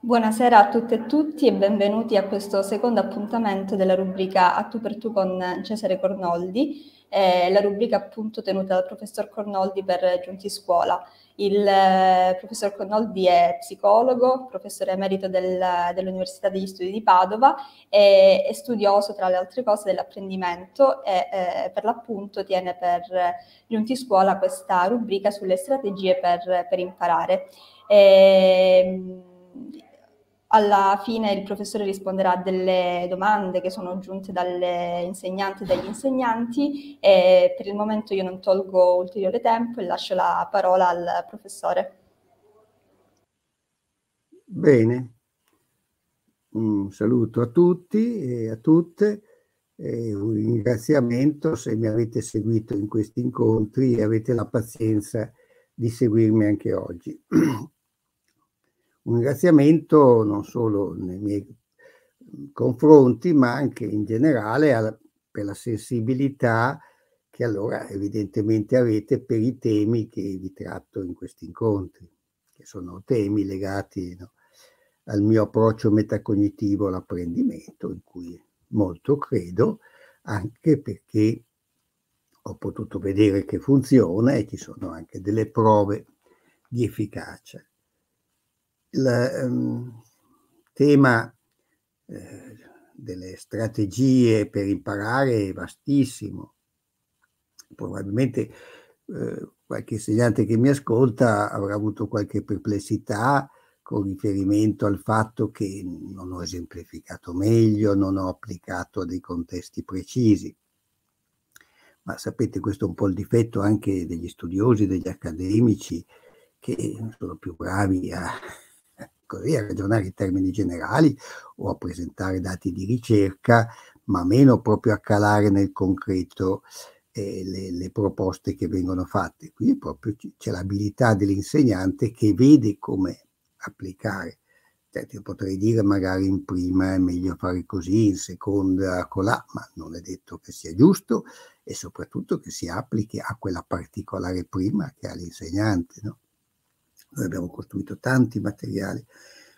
Buonasera a tutte e tutti e benvenuti a questo secondo appuntamento della rubrica A tu per tu con Cesare Cornoldi, eh, la rubrica appunto tenuta dal professor Cornoldi per Giunti Scuola. Il eh, professor Cornoldi è psicologo, professore emerito del, dell'Università degli Studi di Padova e, e, studioso tra le altre cose dell'apprendimento e eh, per l'appunto tiene per Giunti Scuola questa rubrica sulle strategie per, per imparare. E, ehm, alla fine il professore risponderà a delle domande che sono giunte dalle insegnanti e dagli insegnanti e per il momento io non tolgo ulteriore tempo e lascio la parola al professore. Bene, un saluto a tutti e a tutte e un ringraziamento se mi avete seguito in questi incontri e avete la pazienza di seguirmi anche oggi. un ringraziamento non solo nei miei confronti, ma anche in generale alla, per la sensibilità che allora evidentemente avete per i temi che vi tratto in questi incontri, che sono temi legati no, al mio approccio metacognitivo all'apprendimento, in cui molto credo, anche perché ho potuto vedere che funziona e ci sono anche delle prove di efficacia il um, tema eh, delle strategie per imparare è vastissimo. Probabilmente eh, qualche insegnante che mi ascolta avrà avuto qualche perplessità con riferimento al fatto che non ho esemplificato meglio, non ho applicato a dei contesti precisi. Ma sapete, questo è un po' il difetto anche degli studiosi, degli accademici, che sono più bravi a a ragionare in termini generali o a presentare dati di ricerca, ma meno proprio a calare nel concreto eh, le, le, proposte che vengono fatte. Qui proprio c'è l'abilità dell'insegnante che vede come applicare. Certo, potrei dire magari in prima è meglio fare così, in seconda colà, ma non è detto che sia giusto e soprattutto che si applichi a quella particolare prima che ha l'insegnante. No? Noi abbiamo costruito tanti materiali,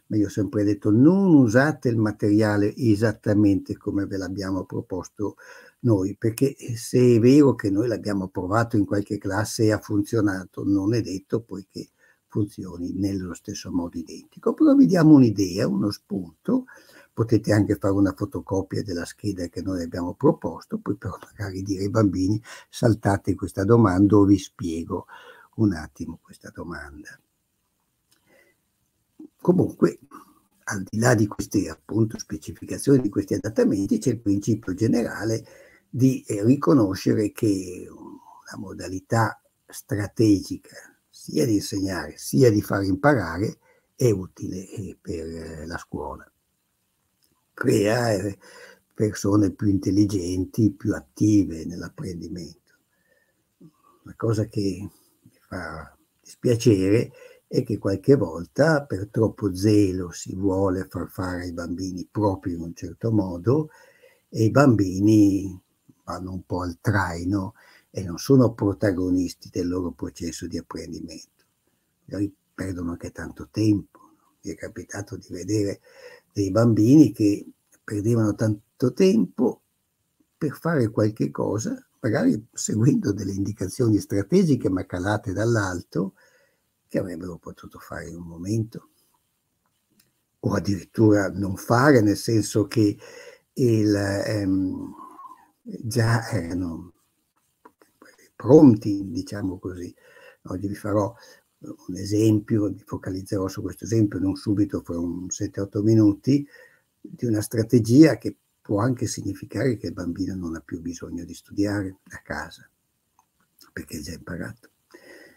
ma io ho sempre detto non usate il materiale esattamente come ve l'abbiamo proposto noi, perché se è vero che noi l'abbiamo provato in qualche classe e ha funzionato, non è detto poi che funzioni nello stesso modo identico. Però vi diamo un'idea, uno spunto, potete anche fare una fotocopia della scheda che noi abbiamo proposto, poi però magari dire ai bambini saltate questa domanda o vi spiego un attimo questa domanda. Comunque, al di là di queste appunto specificazioni, di questi adattamenti, c'è il principio generale di eh, riconoscere che una modalità strategica sia di insegnare sia di far imparare è utile eh, per eh, la scuola. Crea persone più intelligenti, più attive nell'apprendimento. Una cosa che mi fa dispiacere e che qualche volta per troppo zelo si vuole far fare ai bambini proprio in un certo modo e i bambini vanno un po' al traino e non sono protagonisti del loro processo di apprendimento. Poi perdono anche tanto tempo. Mi è capitato di vedere dei bambini che perdevano tanto tempo per fare qualche cosa, magari seguendo delle indicazioni strategiche ma calate dall'alto, che avrebbero potuto fare in un momento, o addirittura non fare, nel senso che il, ehm, già erano pronti, diciamo così. Oggi vi farò un esempio, mi focalizzerò su questo esempio, non subito, fra un 7-8 minuti, di una strategia che può anche significare che il bambino non ha più bisogno di studiare a casa, perché già imparato.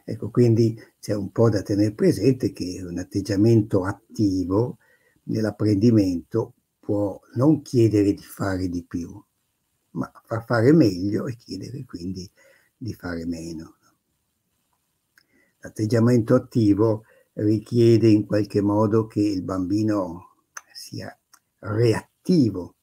Ecco, quindi c'è un po' da tenere presente che un atteggiamento attivo nell'apprendimento può non chiedere di fare di più, ma far fare meglio e chiedere quindi di fare meno. L'atteggiamento attivo richiede in qualche modo che il bambino sia reattivo,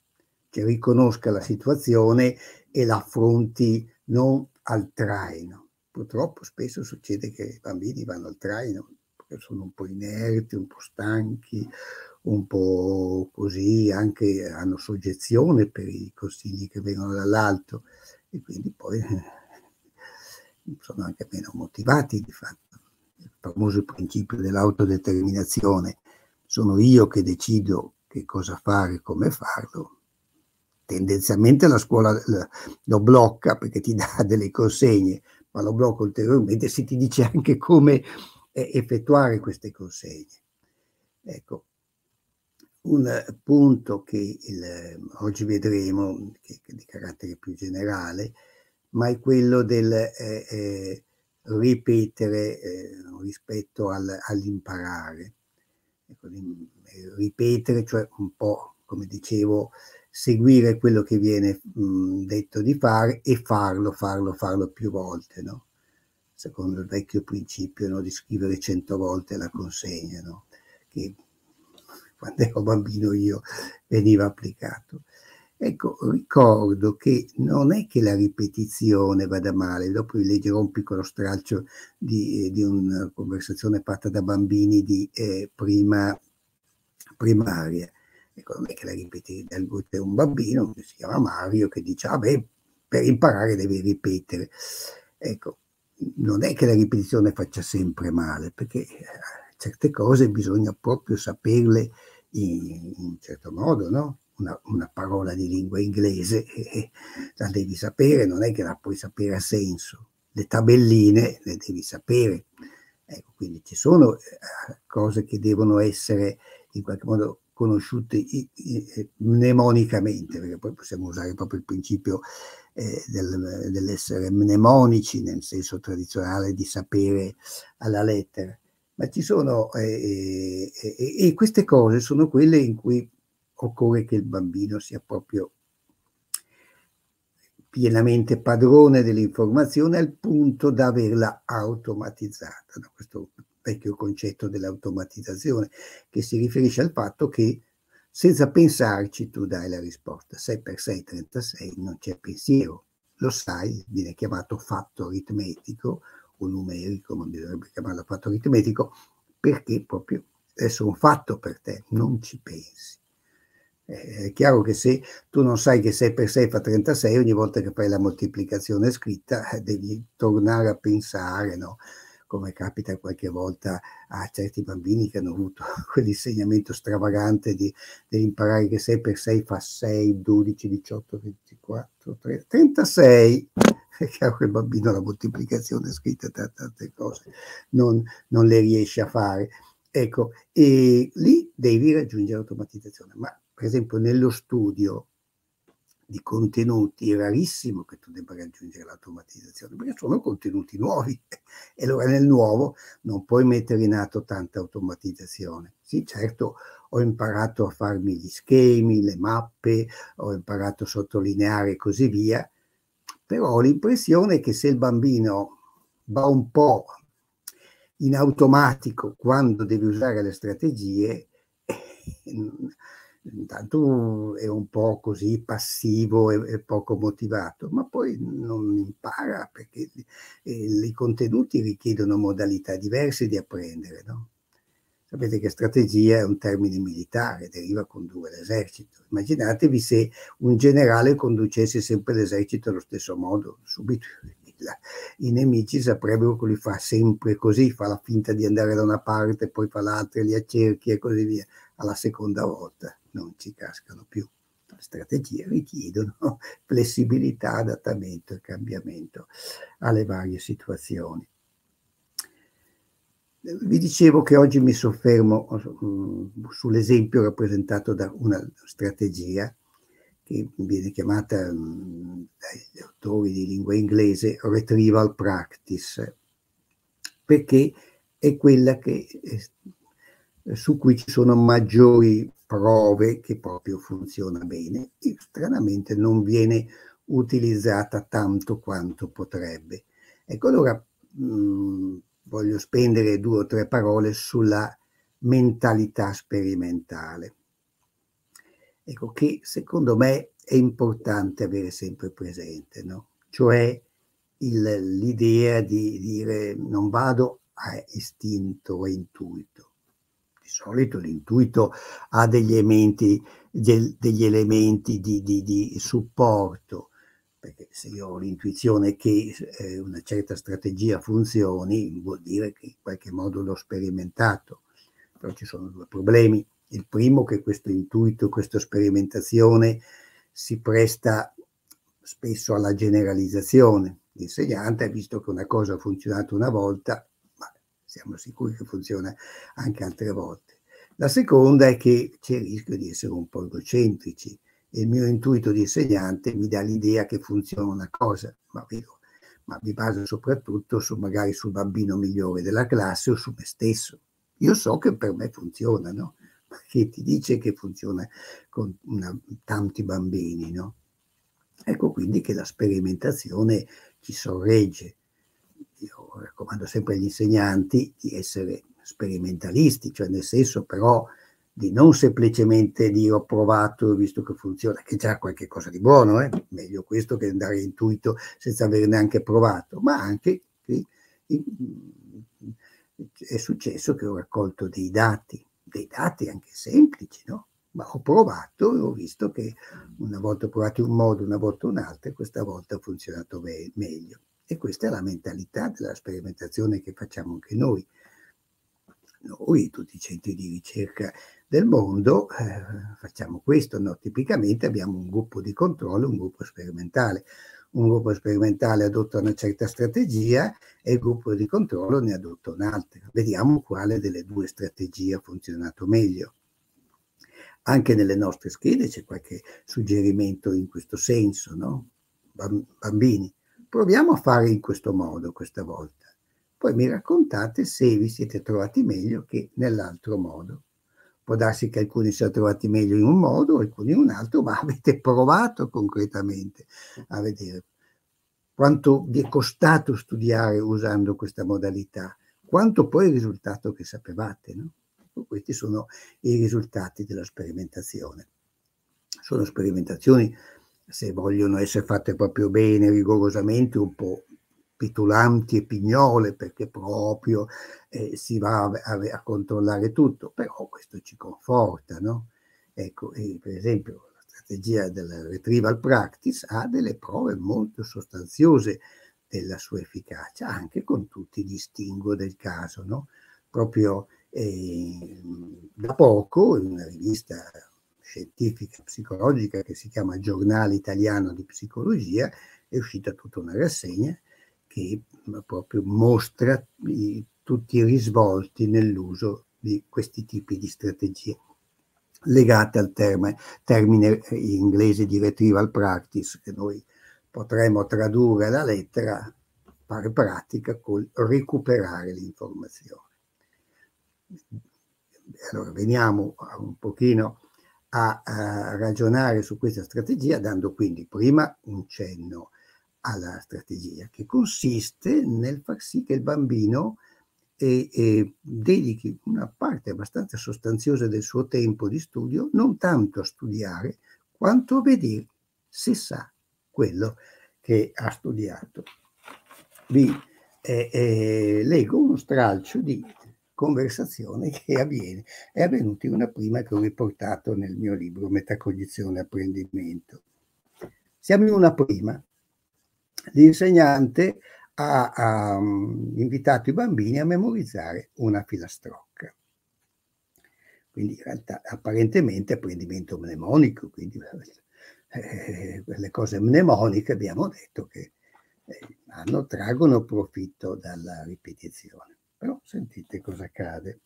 che riconosca la situazione e la affronti non al traino. Purtroppo spesso succede che i bambini vanno al traino, che sono un po' inerti, un po' stanchi, un po' così, anche hanno soggezione per i consigli che vengono dall'alto e quindi poi eh, sono anche meno motivati di fatto. Il famoso principio dell'autodeterminazione, sono io che decido che cosa fare e come farlo. Tendenzialmente la scuola lo blocca perché ti dà delle consegne, ma lo blocca ulteriormente se ti dice anche come eh, effettuare queste consegne. Ecco, un punto che il, oggi vedremo, che, che, di carattere più generale, ma è quello del eh, eh, ripetere eh, rispetto al, all'imparare. Ecco, ripetere, cioè un po', come dicevo, seguire quello che viene mh, detto di fare e farlo, farlo, farlo più volte, no? secondo il vecchio principio no? di scrivere cento volte la consegna, no? che quando ero bambino io veniva applicato. Ecco, ricordo che non è che la ripetizione vada male, dopo vi leggerò un piccolo stralcio di, di una conversazione fatta da bambini di eh, prima primaria. Non è che la ripeti, c'è un bambino che si chiama Mario che dice, ah beh, per imparare devi ripetere. Ecco, non è che la ripetizione faccia sempre male, perché eh, certe cose bisogna proprio saperle in, un certo modo, no? Una, una, parola di lingua inglese eh, la devi sapere, non è che la puoi sapere a senso. Le tabelline le devi sapere. Ecco, quindi ci sono eh, cose che devono essere in qualche modo conosciute mnemonicamente, perché poi possiamo usare proprio il principio eh, del, dell'essere mnemonici nel senso tradizionale di sapere alla lettera ma ci sono, eh, eh, e queste cose sono quelle in cui occorre che il bambino sia proprio pienamente padrone dell'informazione al punto da averla automatizzata. No? Questo vecchio concetto dell'automatizzazione che si riferisce al fatto che senza pensarci tu dai la risposta. 6 per 6 36 non c'è pensiero. Lo sai, viene chiamato fatto aritmetico o numerico, ma bisognerebbe chiamarlo fatto aritmetico, perché proprio è un fatto per te, non ci pensi. È chiaro che se tu non sai che 6 per 6 fa 36, ogni volta che fai la moltiplicazione scritta eh, devi tornare a pensare, no? Come capita qualche volta a certi bambini che hanno avuto quell'insegnamento stravagante di, di imparare che 6 per 6 fa 6, 12, 18, 24, 3, 36 è chiaro che il bambino la moltiplicazione scritta tra tante cose non, non le riesce a fare. Ecco, e lì devi raggiungere l'automatizzazione, ma per esempio nello studio di contenuti è rarissimo che tu debba raggiungere l'automatizzazione, perché sono contenuti nuovi e allora nel nuovo non puoi mettere in atto tanta automatizzazione. Sì, certo, ho imparato a farmi gli schemi, le mappe, ho imparato a sottolineare e così via, però ho l'impressione che se il bambino va un po' in automatico quando deve usare le strategie, intanto è un po' così passivo e, e, poco motivato, ma poi non impara perché eh, i contenuti richiedono modalità diverse di apprendere. No? Sapete che strategia è un termine militare, deriva condurre l'esercito. Immaginatevi se un generale conducesse sempre l'esercito allo stesso modo, subito i nemici saprebbero che lui fa sempre così, fa la finta di andare da una parte, poi fa l'altra, li accerchi e così via. Alla seconda volta non ci cascano più. Le strategie richiedono flessibilità, adattamento e cambiamento alle varie situazioni. Vi dicevo che oggi mi soffermo uh, sull'esempio rappresentato da una strategia che viene chiamata um, dagli autori di lingua inglese retrieval practice, perché è quella che, su cui ci sono maggiori prove che proprio funziona bene e stranamente non viene utilizzata tanto quanto potrebbe. Ecco, allora mh, mm, voglio spendere due o tre parole sulla mentalità sperimentale. Ecco che secondo me è importante avere sempre presente, no? Cioè l'idea di dire non vado è istinto o intuito? Solito l'intuito ha degli elementi, degli elementi di, di, di supporto, perché se io ho l'intuizione che eh, una certa strategia funzioni, vuol dire che in qualche modo l'ho sperimentato. Però ci sono due problemi. Il primo è che questo intuito, questa sperimentazione si presta spesso alla generalizzazione. L'insegnante ha visto che una cosa ha funzionato una volta, siamo sicuri che funziona anche altre volte. La seconda è che c'è il rischio di essere un po' egocentrici il mio intuito di insegnante mi dà l'idea che funziona una cosa, ma, vedo, ma mi baso soprattutto su, magari sul bambino migliore della classe o su me stesso. Io so che per me funziona, no? Ma chi ti dice che funziona con una, tanti bambini, no? Ecco quindi che la sperimentazione ci sorregge. Io raccomando sempre agli insegnanti di essere sperimentalisti, cioè nel senso però di non semplicemente dire ho provato e ho visto che funziona, che già qualche cosa di buono, eh? meglio questo che andare intuito senza aver neanche provato, ma anche che è successo che ho raccolto dei dati, dei dati anche semplici, no? Ma ho provato e ho visto che una volta ho provato un modo, una volta un altro, e questa volta ha funzionato me- meglio. E questa è la mentalità della sperimentazione che facciamo anche noi. Noi, tutti i centri di ricerca del mondo eh, facciamo questo, no? tipicamente abbiamo un gruppo di controllo, un gruppo sperimentale. Un gruppo sperimentale adotta una certa strategia e il gruppo di controllo ne adotta un'altra. Vediamo quale delle due strategie ha funzionato meglio. Anche nelle nostre schede c'è qualche suggerimento in questo senso, no? Bambini, proviamo a fare in questo modo questa volta. Poi mi raccontate se vi siete trovati meglio che nell'altro modo. Può darsi che alcuni siano trovati meglio in un modo, alcuni in un altro, ma avete provato concretamente a vedere quanto vi è costato studiare usando questa modalità, quanto poi il risultato che sapevate. No? Questi sono i risultati della sperimentazione. Sono sperimentazioni, se vogliono essere fatte proprio bene, rigorosamente, un po' pitulanti e pignole perché proprio eh, si va a, a, a, controllare tutto, però questo ci conforta, no? Ecco, per esempio la strategia del retrieval practice ha delle prove molto sostanziose della sua efficacia, anche con tutti i distinguo del caso, no? Proprio eh, da poco in una rivista scientifica psicologica che si chiama Giornale Italiano di Psicologia è uscita tutta una rassegna che proprio mostra i, tutti i risvolti nell'uso di questi tipi di strategie legate al termine, termine inglese di retrieval practice che noi potremmo tradurre alla lettera fare pratica col recuperare l'informazione. Allora veniamo un pochino a, a ragionare su questa strategia dando quindi prima un cenno alla strategia, che consiste nel far sì che il bambino eh, eh, dedichi una parte abbastanza sostanziosa del suo tempo di studio non tanto a studiare quanto a vedere se sa quello che ha studiato. Vi eh, eh leggo uno stralcio di conversazione che avviene, è avvenuta una prima che ho riportato nel mio libro Metacognizione e apprendimento. Siamo in una prima l'insegnante ha, ha um, invitato i bambini a memorizzare una filastrocca. Quindi in realtà apparentemente apprendimento mnemonico, quindi eh, le cose mnemoniche abbiamo detto che eh, hanno, traggono profitto dalla ripetizione. Però sentite cosa accade.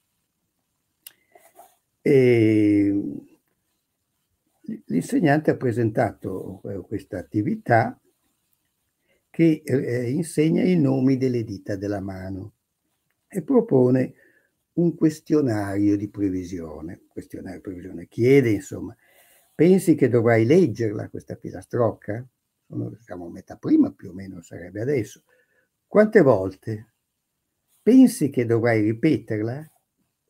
E, l'insegnante ha presentato eh, questa attività che eh, insegna i nomi delle dita della mano e propone un questionario di previsione. Questionario di previsione chiede, insomma, pensi che dovrai leggerla questa filastrocca? Siamo a metà prima più o meno sarebbe adesso. Quante volte? Pensi che dovrai ripeterla?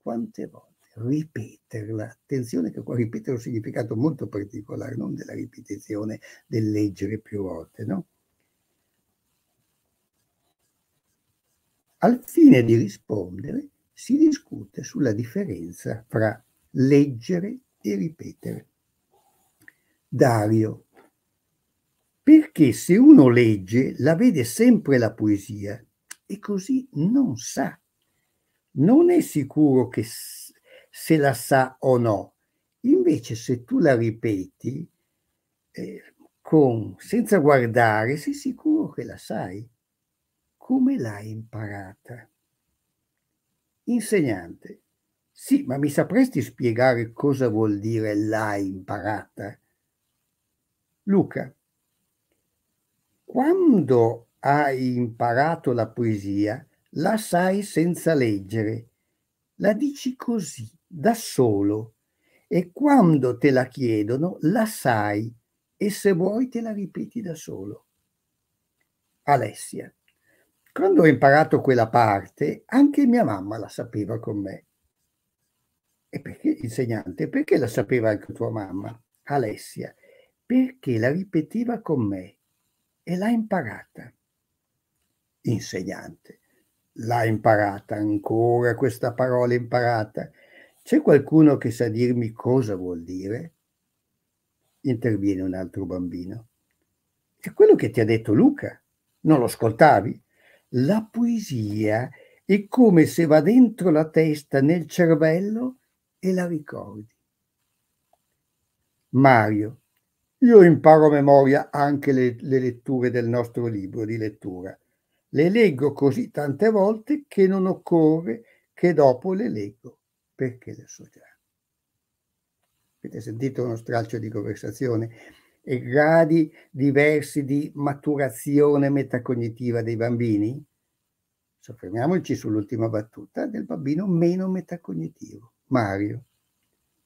Quante volte? ripeterla. Attenzione che qua ripetere ha un significato molto particolare, non della ripetizione del leggere più volte, no? Al fine di rispondere si discute sulla differenza fra leggere e ripetere. Dario, perché se uno legge la vede sempre la poesia e così non sa. Non è sicuro che se la sa o no. Invece se tu la ripeti eh, con, senza guardare, sei sicuro che la sai. Come l'hai imparata? Insegnante. Sì, ma mi sapresti spiegare cosa vuol dire l'hai imparata? Luca. Quando hai imparato la poesia, la sai senza leggere. La dici così, da solo. E quando te la chiedono, la sai e se vuoi te la ripeti da solo. Alessia. Quando ho imparato quella parte, anche mia mamma la sapeva con me. E perché, insegnante, perché la sapeva anche tua mamma? Alessia, perché la ripeteva con me e l'ha imparata. Insegnante, l'ha imparata ancora questa parola imparata. C'è qualcuno che sa dirmi cosa vuol dire? Interviene un altro bambino. È quello che ti ha detto Luca. Non lo ascoltavi? La poesia è come se va dentro la testa, nel cervello e la ricordi. Mario, io imparo a memoria anche le, le letture del nostro libro di lettura. Le leggo così tante volte che non occorre che dopo le leggo, perché le so già. Avete sentito uno stralcio di conversazione? E gradi diversi di maturazione metacognitiva dei bambini? Soffermiamoci sull'ultima battuta del bambino meno metacognitivo. Mario.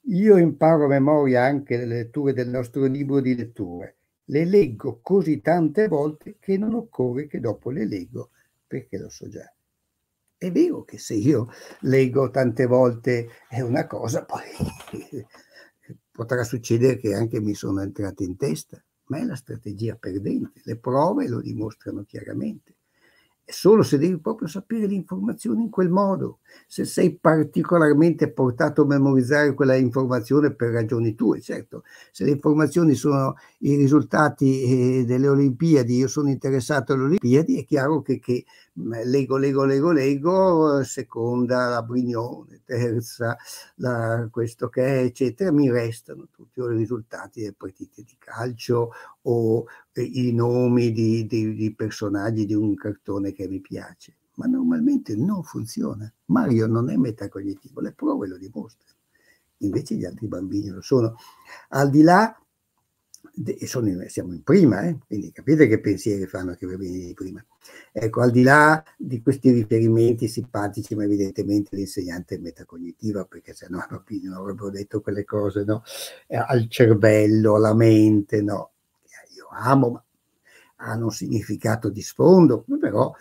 Io imparo a memoria anche le letture del nostro libro di letture. Le leggo così tante volte che non occorre che dopo le leggo perché lo so già. È vero che se io leggo tante volte è una cosa, poi potrà succedere che anche mi sono entrate in testa, ma è la strategia perdente. Le prove lo dimostrano chiaramente solo se devi proprio sapere le informazioni in quel modo, se sei particolarmente portato a memorizzare quella informazione per ragioni tue, certo, se le informazioni sono i risultati eh, delle Olimpiadi, io sono interessato alle Olimpiadi, è chiaro che, che leggo, leggo, leggo, leggo, seconda la Brignone, terza la, questo che è, eccetera, mi restano tutti i risultati delle partite di calcio o eh, i nomi di, di, di personaggi di un cartone che mi piace. Ma normalmente non funziona. Mario non è metacognitivo, le prove lo dimostrano. Invece gli altri bambini lo sono. Al di là sono, siamo in prima, eh? quindi capite che pensieri fanno che i bambini di prima. Ecco, al di là di questi riferimenti simpatici, ma evidentemente l'insegnante è metacognitiva, perché se no i bambini non avrebbero detto quelle cose, no? Al cervello, alla mente, no? Io amo, ma hanno un significato di sfondo, però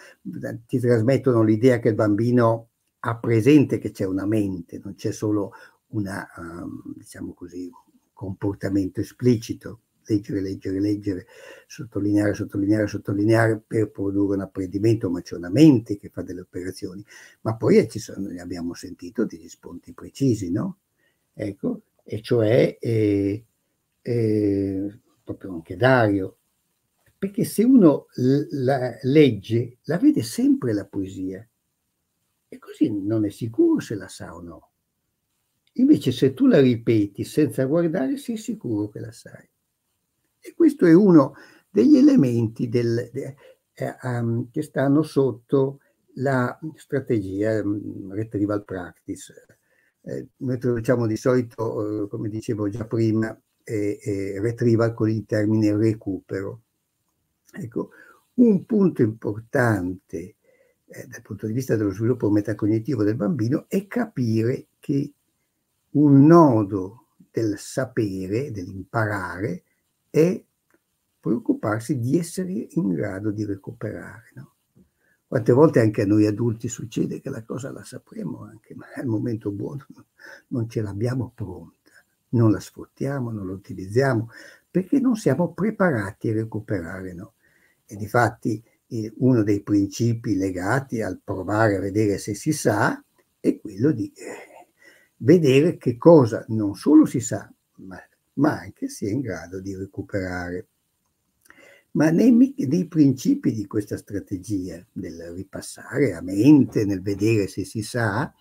eh, ti trasmettono l'idea che il bambino ha presente che c'è una mente, non c'è solo una, um, diciamo così, comportamento esplicito leggere, leggere, leggere, sottolineare, sottolineare, sottolineare per produrre un apprendimento, ma c'è una mente che fa delle operazioni. Ma poi ci sono, abbiamo sentito degli spunti precisi, no? Ecco, e cioè eh, eh, proprio anche Dario, perché se uno la legge, la vede sempre la poesia, e così non è sicuro se la sa o no. Invece se tu la ripeti senza guardare, sei sicuro che la sai. E questo è uno degli elementi del, de, eh, um, che stanno sotto la strategia um, retrieval practice. Eh, noi traduciamo di solito, eh, come dicevo già prima, eh, eh, retrieval con il termine recupero. Ecco, un punto importante eh, dal punto di vista dello sviluppo metacognitivo del bambino è capire che un nodo del sapere, dell'imparare, è preoccuparsi di essere in grado di recuperare. No? Quante volte anche a noi adulti succede che la cosa la sapremo anche, ma al momento buono non ce l'abbiamo pronta, non la sfruttiamo, non la utilizziamo, perché non siamo preparati a recuperare. No? E difatti uno dei principi legati al provare a vedere se si sa è quello di eh, vedere che cosa non solo si sa, ma, ma anche si è in grado di recuperare. Ma nei, nei, principi di questa strategia del ripassare a mente, nel vedere se si sa,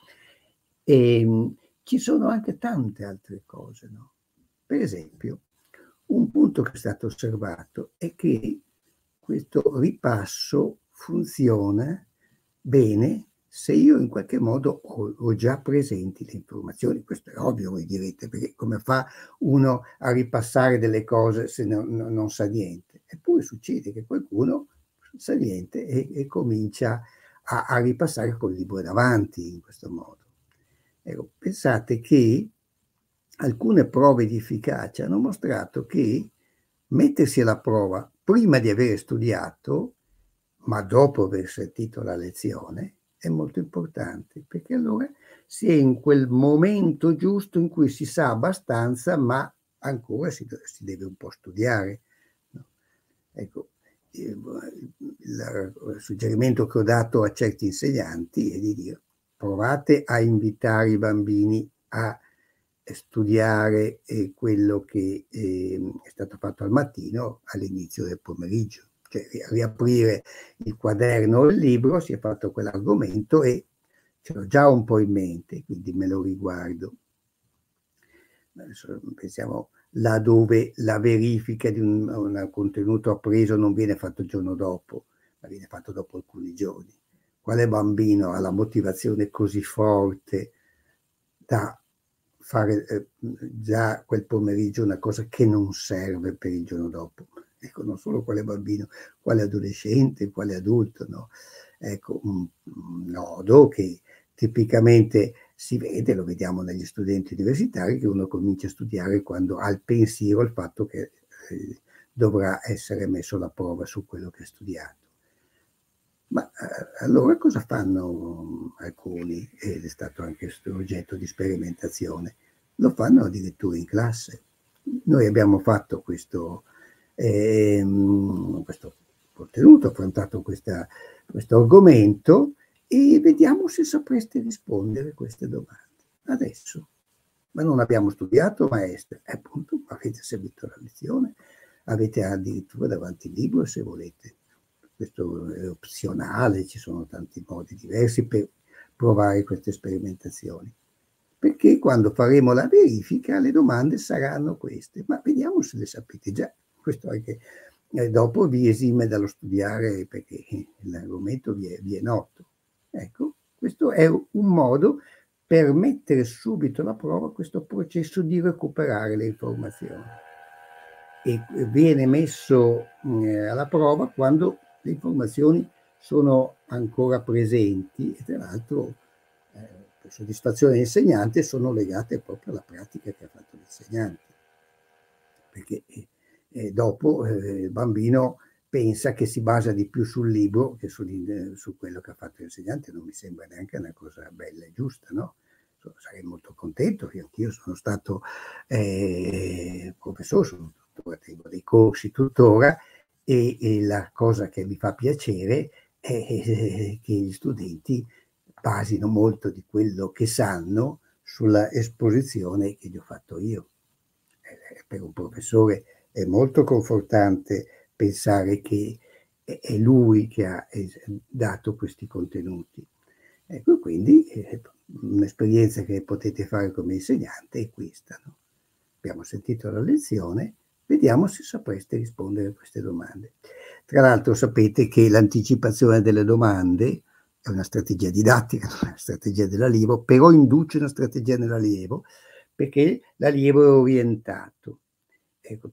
ehm, ci sono anche tante altre cose. No? Per esempio, un punto che è stato osservato è che questo ripasso funziona bene se io in qualche modo ho, ho, già presenti le informazioni. Questo è ovvio, voi direte, perché come fa uno a ripassare delle cose se no, no, non sa niente? Eppure succede che qualcuno sa niente e, e comincia a, a, ripassare col libro davanti in questo modo. Ecco, pensate che alcune prove di efficacia hanno mostrato che mettersi alla prova prima di aver studiato, ma dopo aver sentito la lezione, è molto importante, perché allora si è in quel momento giusto in cui si sa abbastanza, ma ancora si, si deve un po' studiare. Ecco, il, il suggerimento che ho dato a certi insegnanti è di dire provate a invitare i bambini a studiare eh, quello che eh, è stato fatto al mattino all'inizio del pomeriggio. Cioè riaprire il quaderno o il libro, si è fatto quell'argomento e ce l'ho già un po' in mente, quindi me lo riguardo. Adesso pensiamo là dove la verifica di un, un contenuto appreso non viene fatto il giorno dopo, ma viene fatto dopo alcuni giorni. Quale bambino ha la motivazione così forte da fare eh, già quel pomeriggio una cosa che non serve per il giorno dopo. Ecco, non solo quale bambino, quale adolescente, quale adulto, no? Ecco, un, nodo che tipicamente si vede, lo vediamo negli studenti universitari, che uno comincia a studiare quando ha il pensiero, il fatto che eh, dovrà essere messo alla prova su quello che ha studiato. Ma eh, allora cosa fanno alcuni, ed è stato anche oggetto di sperimentazione? Lo fanno addirittura in classe. Noi abbiamo fatto questo, ehm, questo contenuto, affrontato questa, questo argomento e vediamo se sapreste rispondere a queste domande. Adesso, ma non abbiamo studiato maestri, e appunto avete seguito la lezione, avete addirittura davanti il libro se volete questo è opzionale, ci sono tanti modi diversi per provare queste sperimentazioni. Perché quando faremo la verifica le domande saranno queste, ma vediamo se le sapete già. Questo anche eh, dopo vi esime dallo studiare perché l'argomento vi è, vi è noto. Ecco, questo è un modo per mettere subito alla prova questo processo di recuperare le informazioni. E viene messo eh, alla prova quando le informazioni sono ancora presenti e tra l'altro eh, per soddisfazione dell'insegnante sono legate proprio alla pratica che ha fatto l'insegnante. Perché eh, eh dopo eh, il bambino pensa che si basa di più sul libro che su, su quello che ha fatto l'insegnante, non mi sembra neanche una cosa bella e giusta, no? sarei molto contento, anch'io sono stato eh, professore, sono tuttora, tengo dei corsi tuttora e, e, la cosa che mi fa piacere è che gli studenti basino molto di quello che sanno sulla esposizione che gli ho fatto io. Per un professore è molto confortante pensare che è lui che ha dato questi contenuti. Ecco, quindi eh, un'esperienza che potete fare come insegnante è questa. No? Abbiamo sentito la lezione, Vediamo se sapreste rispondere a queste domande. Tra l'altro sapete che l'anticipazione delle domande è una strategia didattica, non è una strategia dell'allievo, però induce una strategia nell'allievo perché l'allievo è orientato. Ecco,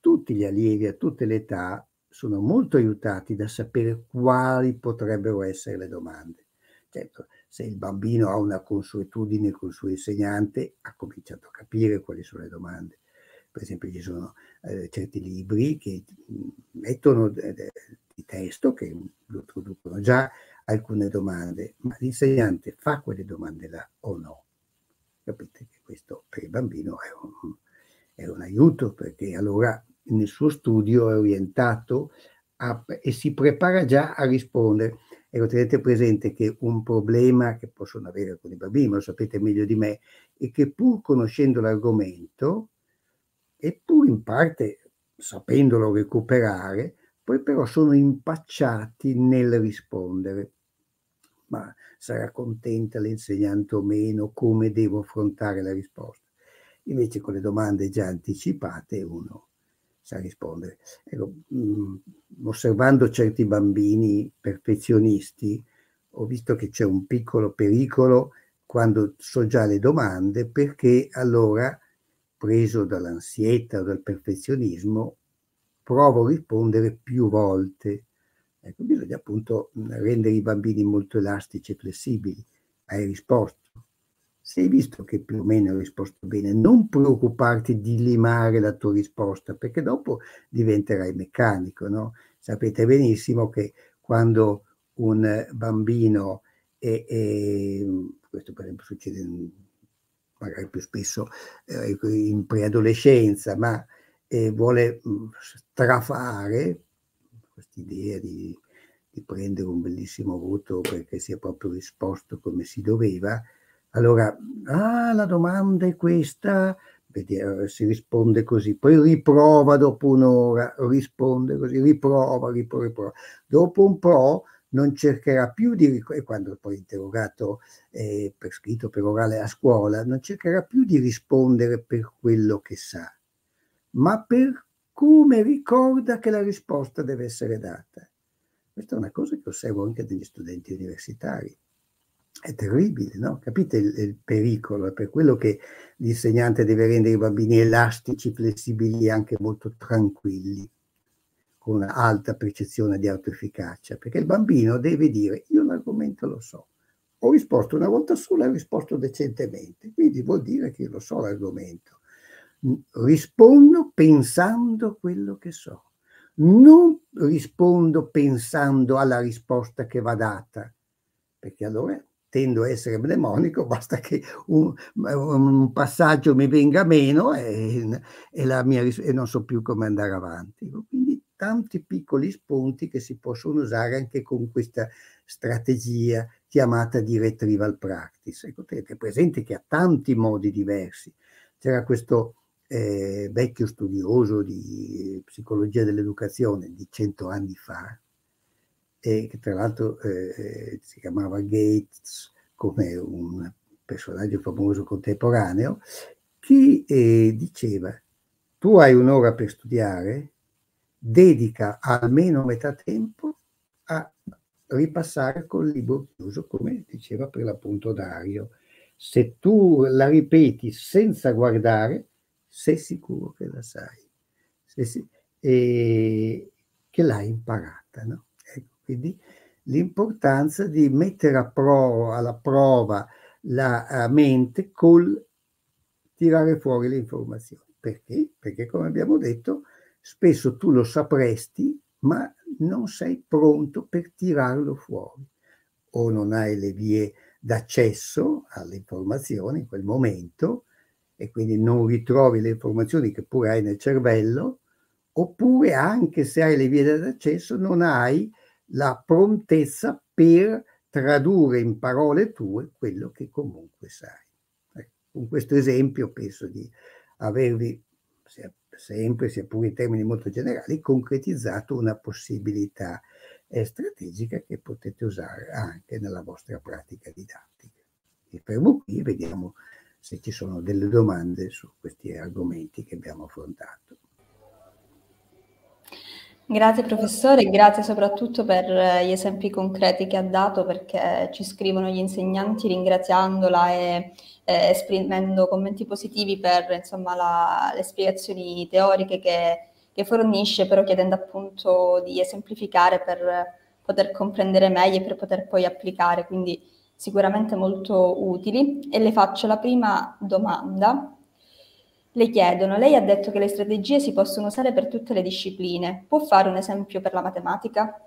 tutti gli allievi a tutte le età sono molto aiutati da sapere quali potrebbero essere le domande. Certo, se il bambino ha una consuetudine con il suo insegnante, ha cominciato a capire quali sono le domande. Per esempio ci sono eh, certi libri che mettono di testo che lo introducono già alcune domande, ma l'insegnante fa quelle domande là o no? Capite che questo per il bambino è un, è un aiuto perché allora nel suo studio è orientato a, e si prepara già a rispondere. Ecco, tenete presente che un problema che possono avere alcuni bambini, ma lo sapete meglio di me, è che pur conoscendo l'argomento, e pur in parte sapendolo recuperare, poi però sono impacciati nel rispondere. Ma sarà contenta l'insegnante o meno? Come devo affrontare la risposta? Invece con le domande già anticipate uno sa rispondere. Ecco, mh, mm, osservando certi bambini perfezionisti, ho visto che c'è un piccolo pericolo quando so già le domande, perché allora, preso dall'ansietta o dal perfezionismo, provo a rispondere più volte. Ecco, bisogna appunto rendere i bambini molto elastici e flessibili. Hai risposto. Se hai visto che più o meno hai risposto bene, non preoccuparti di limare la tua risposta, perché dopo diventerai meccanico, no? Sapete benissimo che quando un bambino è, è questo per esempio succede magari più spesso eh, in preadolescenza, ma e vuole mm, strafare questa idea di, di, prendere un bellissimo voto perché sia proprio risposto come si doveva, allora, ah, la domanda è questa, vediamo, si risponde così, poi riprova dopo un'ora, risponde così, riprova, riprova, riprova. Dopo un po' non cercherà più di, e quando poi interrogato eh, per scritto, per orale a scuola, non cercherà più di rispondere per quello che sa, ma per come ricorda che la risposta deve essere data. Questa è una cosa che osservo anche degli studenti universitari. È terribile, no? Capite il, il pericolo? È per quello che l'insegnante deve rendere i bambini elastici, flessibili e anche molto tranquilli, con un'alta percezione di autoefficacia, perché il bambino deve dire io l'argomento lo so. Ho risposto una volta sola e ho risposto decentemente, quindi vuol dire che io lo so l'argomento rispondo pensando quello che so, non rispondo pensando alla risposta che va data, perché allora tendo a essere mnemonico, basta che un, un passaggio mi venga meno e, e, mia, e, non so più come andare avanti. Quindi tanti piccoli spunti che si possono usare anche con questa strategia chiamata di retrieval practice. Ecco, tenete presente che ha tanti modi diversi. C'era questo eh, vecchio studioso di psicologia dell'educazione di cento anni fa, e che tra l'altro eh, si chiamava Gates come un personaggio famoso contemporaneo, che eh, diceva, tu hai un'ora per studiare, dedica almeno metà tempo a ripassare col libro chiuso, come diceva per l'appunto Dario. Se tu la ripeti senza guardare, sei sicuro che la sai, si, e che l'hai imparata. No? Ecco, quindi l'importanza di mettere a prova, alla prova la mente col tirare fuori le informazioni. Perché? Perché come abbiamo detto, spesso tu lo sapresti, ma non sei pronto per tirarlo fuori o non hai le vie d'accesso alle informazioni in quel momento e quindi non ritrovi le informazioni che pure hai nel cervello, oppure anche se hai le vie d'accesso non hai la prontezza per tradurre in parole tue quello che comunque sai. Ecco, con questo esempio penso di avervi sia sempre, sia pure in termini molto generali, concretizzato una possibilità eh, strategica che potete usare anche nella vostra pratica didattica. Mi fermo qui, vediamo se ci sono delle domande su questi argomenti che abbiamo affrontato. Grazie professore, grazie soprattutto per gli esempi concreti che ha dato perché ci scrivono gli insegnanti ringraziandola e eh, esprimendo commenti positivi per insomma, la, le spiegazioni teoriche che, che, fornisce, però chiedendo appunto di esemplificare per poter comprendere meglio e per poter poi applicare. Quindi sicuramente molto utili e le faccio la prima domanda. Le chiedono, lei ha detto che le strategie si possono usare per tutte le discipline, può fare un esempio per la matematica?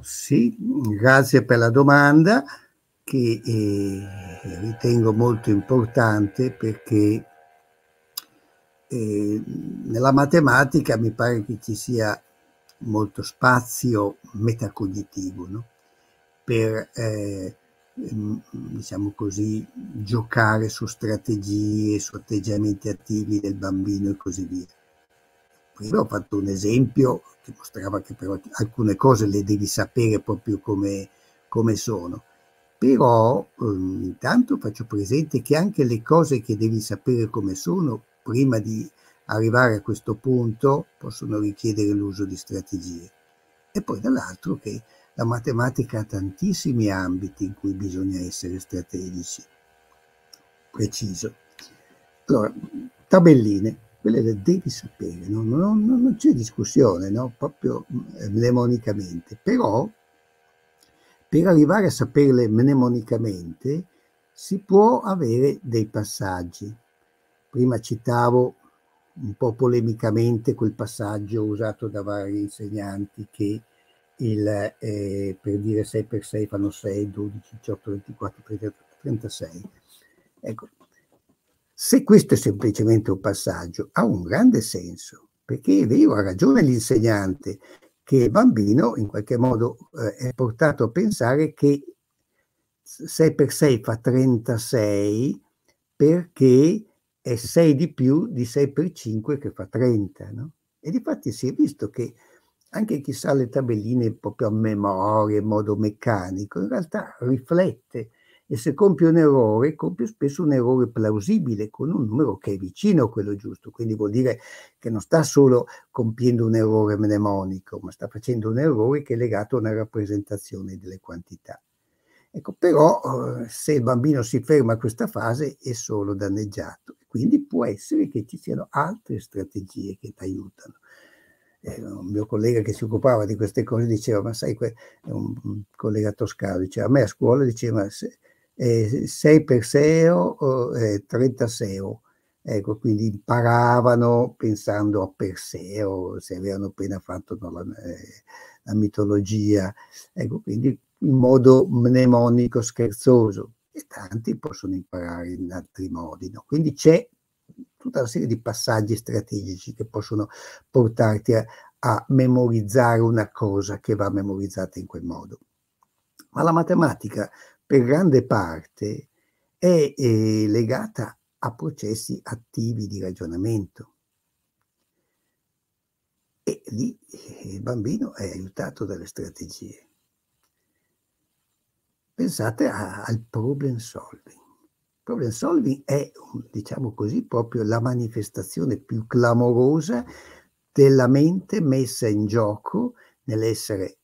Sì, grazie per la domanda che eh, ritengo molto importante perché eh, nella matematica mi pare che ci sia molto spazio metacognitivo no? per eh, diciamo così, giocare su strategie, su atteggiamenti attivi del bambino e così via. Prima ho fatto un esempio che mostrava che però alcune cose le devi sapere proprio come, come sono. Però um, intanto faccio presente che anche le cose che devi sapere come sono, prima di arrivare a questo punto, possono richiedere l'uso di strategie. E poi dall'altro che la matematica ha tantissimi ambiti in cui bisogna essere strategici. Preciso. Allora, tabelline, quelle le devi sapere, no? non, non, non, c'è discussione, no? proprio eh, mnemonicamente. Però, per arrivare a saperle mnemonicamente, si può avere dei passaggi. Prima citavo un po' polemicamente quel passaggio usato da vari insegnanti che il, eh, per dire 6 per 6 fanno 6, 12, 18, 24, 36. Ecco, se questo è semplicemente un passaggio, ha un grande senso, perché è vero, ha ragione l'insegnante, che il bambino in qualche modo eh, è portato a pensare che 6 per 6 fa 36 perché è 6 di più di 6 per 5 che fa 30, no? E difatti si è visto che anche chi sa le tabelline proprio a memoria, in modo meccanico, in realtà riflette e se compie un errore, compie spesso un errore plausibile con un numero che è vicino a quello giusto, quindi vuol dire che non sta solo compiendo un errore mnemonico, ma sta facendo un errore che è legato a una rappresentazione delle quantità. Ecco, però eh, se il bambino si ferma a questa fase è solo danneggiato, quindi può essere che ci siano altre strategie che ti aiutano eh, un mio collega che si occupava di queste cose diceva, ma sai, un, collega toscano, diceva, a me a scuola diceva eh, 6 per 6 eh, 30 SEO. Ecco, quindi imparavano pensando a Perseo, se avevano appena fatto no, la, eh, la, mitologia, ecco, quindi in modo mnemonico scherzoso. E tanti possono imparare in altri modi. No? Quindi c'è tutta una serie di passaggi strategici che possono portarti a, a memorizzare una cosa che va memorizzata in quel modo. Ma la matematica, per grande parte, è, è legata a processi attivi di ragionamento. E lì eh, il bambino è aiutato dalle strategie. Pensate a, al problem solving. Problem solving è, diciamo così, proprio la manifestazione più clamorosa della mente messa in gioco nell'essere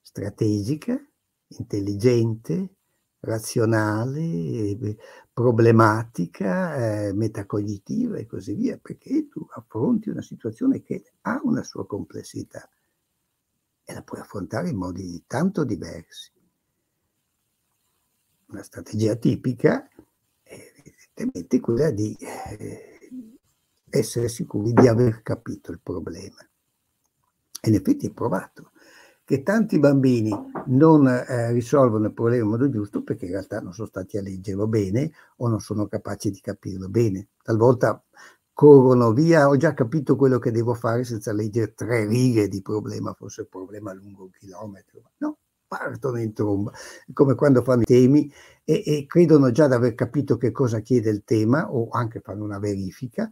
strategica, intelligente, razionale, problematica, eh, metacognitiva e così via, perché tu affronti una situazione che ha una sua complessità e la puoi affrontare in modi tanto diversi una strategia tipica è evidentemente quella di eh, essere sicuri di aver capito il problema. E in effetti è provato che tanti bambini non eh, risolvono il problema in modo giusto perché in realtà non sono stati a leggerlo bene o non sono capaci di capirlo bene. Talvolta corrono via, ho già capito quello che devo fare senza leggere tre righe di problema, forse il problema lungo un chilometro. No, partono in tromba, come quando fanno i temi e, e, credono già di aver capito che cosa chiede il tema o anche fanno una verifica,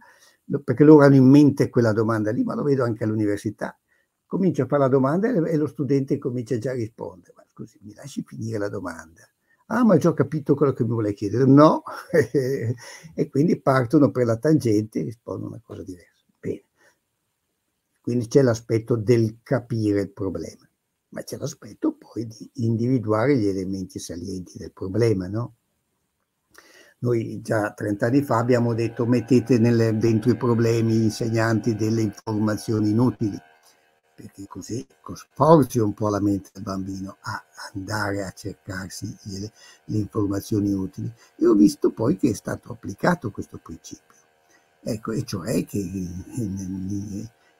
perché loro hanno in mente quella domanda lì, ma lo vedo anche all'università. Comincia a fare la domanda e lo studente comincia già a rispondere. Ma scusi, mi lasci finire la domanda? Ah, ma già ho capito quello che mi vuole chiedere. No, e quindi partono per la tangente e rispondono a una cosa diversa. Bene. Quindi c'è l'aspetto del capire il problema ma c'è l'aspetto poi di individuare gli elementi salienti del problema, no? Noi già 30 anni fa abbiamo detto mettete nelle, dentro i problemi insegnanti delle informazioni inutili, perché così sforzi un po' la mente del bambino a andare a cercarsi le, le informazioni utili. E ho visto poi che è stato applicato questo principio. Ecco, e cioè che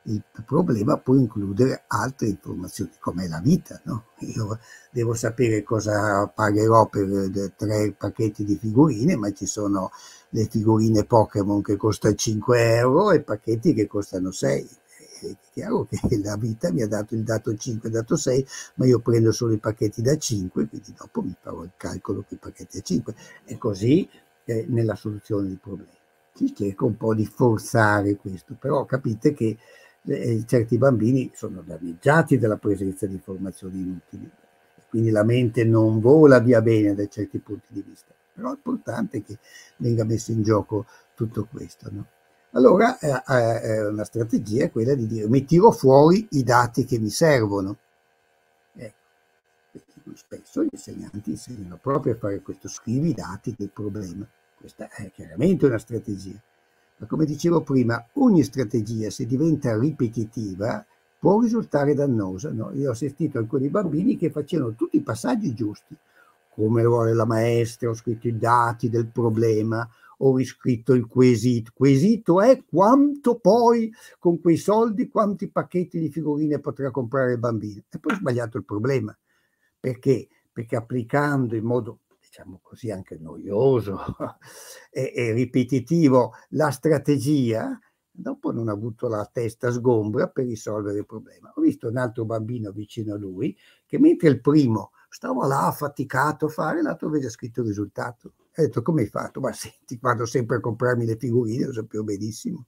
il problema può includere altre informazioni, come la vita. No? Io devo sapere cosa pagherò per tre pacchetti di figurine, ma ci sono le figurine Pokémon che costano 5 euro e pacchetti che costano 6. è chiaro che la vita mi ha dato il dato 5, il dato 6, ma io prendo solo i pacchetti da 5, quindi dopo mi farò il calcolo che i pacchetti da 5. E così eh, nella soluzione dei problemi. Si cerca un po' di forzare questo, però capite che eh, certi bambini sono danneggiati dalla presenza di informazioni inutili, quindi la mente non vola via bene da certi punti di vista, però è importante che venga messo in gioco tutto questo. No? Allora eh, eh, una strategia è quella di dire mi tiro fuori i dati che mi servono. Ecco. Spesso gli insegnanti insegnano proprio a fare questo, scrivi i dati del problema. Questa è chiaramente una strategia. Ma come dicevo prima, ogni strategia, se diventa ripetitiva, può risultare dannosa. No? Io ho assistito alcuni bambini che facevano tutti i passaggi giusti, come vuole la maestra, ho scritto i dati del problema, ho riscritto il quesito. Quesito è quanto poi con quei soldi, quanti pacchetti di figurine potrà comprare il bambino. E poi ho sbagliato il problema. Perché? Perché applicando in modo diciamo così anche noioso e, e ripetitivo la strategia, dopo non ha avuto la testa sgombra per risolvere il problema. Ho visto un altro bambino vicino a lui che mentre il primo stava là affaticato a fare, l'altro aveva scritto il risultato. Ho detto come hai fatto? Ma senti, vado sempre a comprarmi le figurine, lo sapevo benissimo.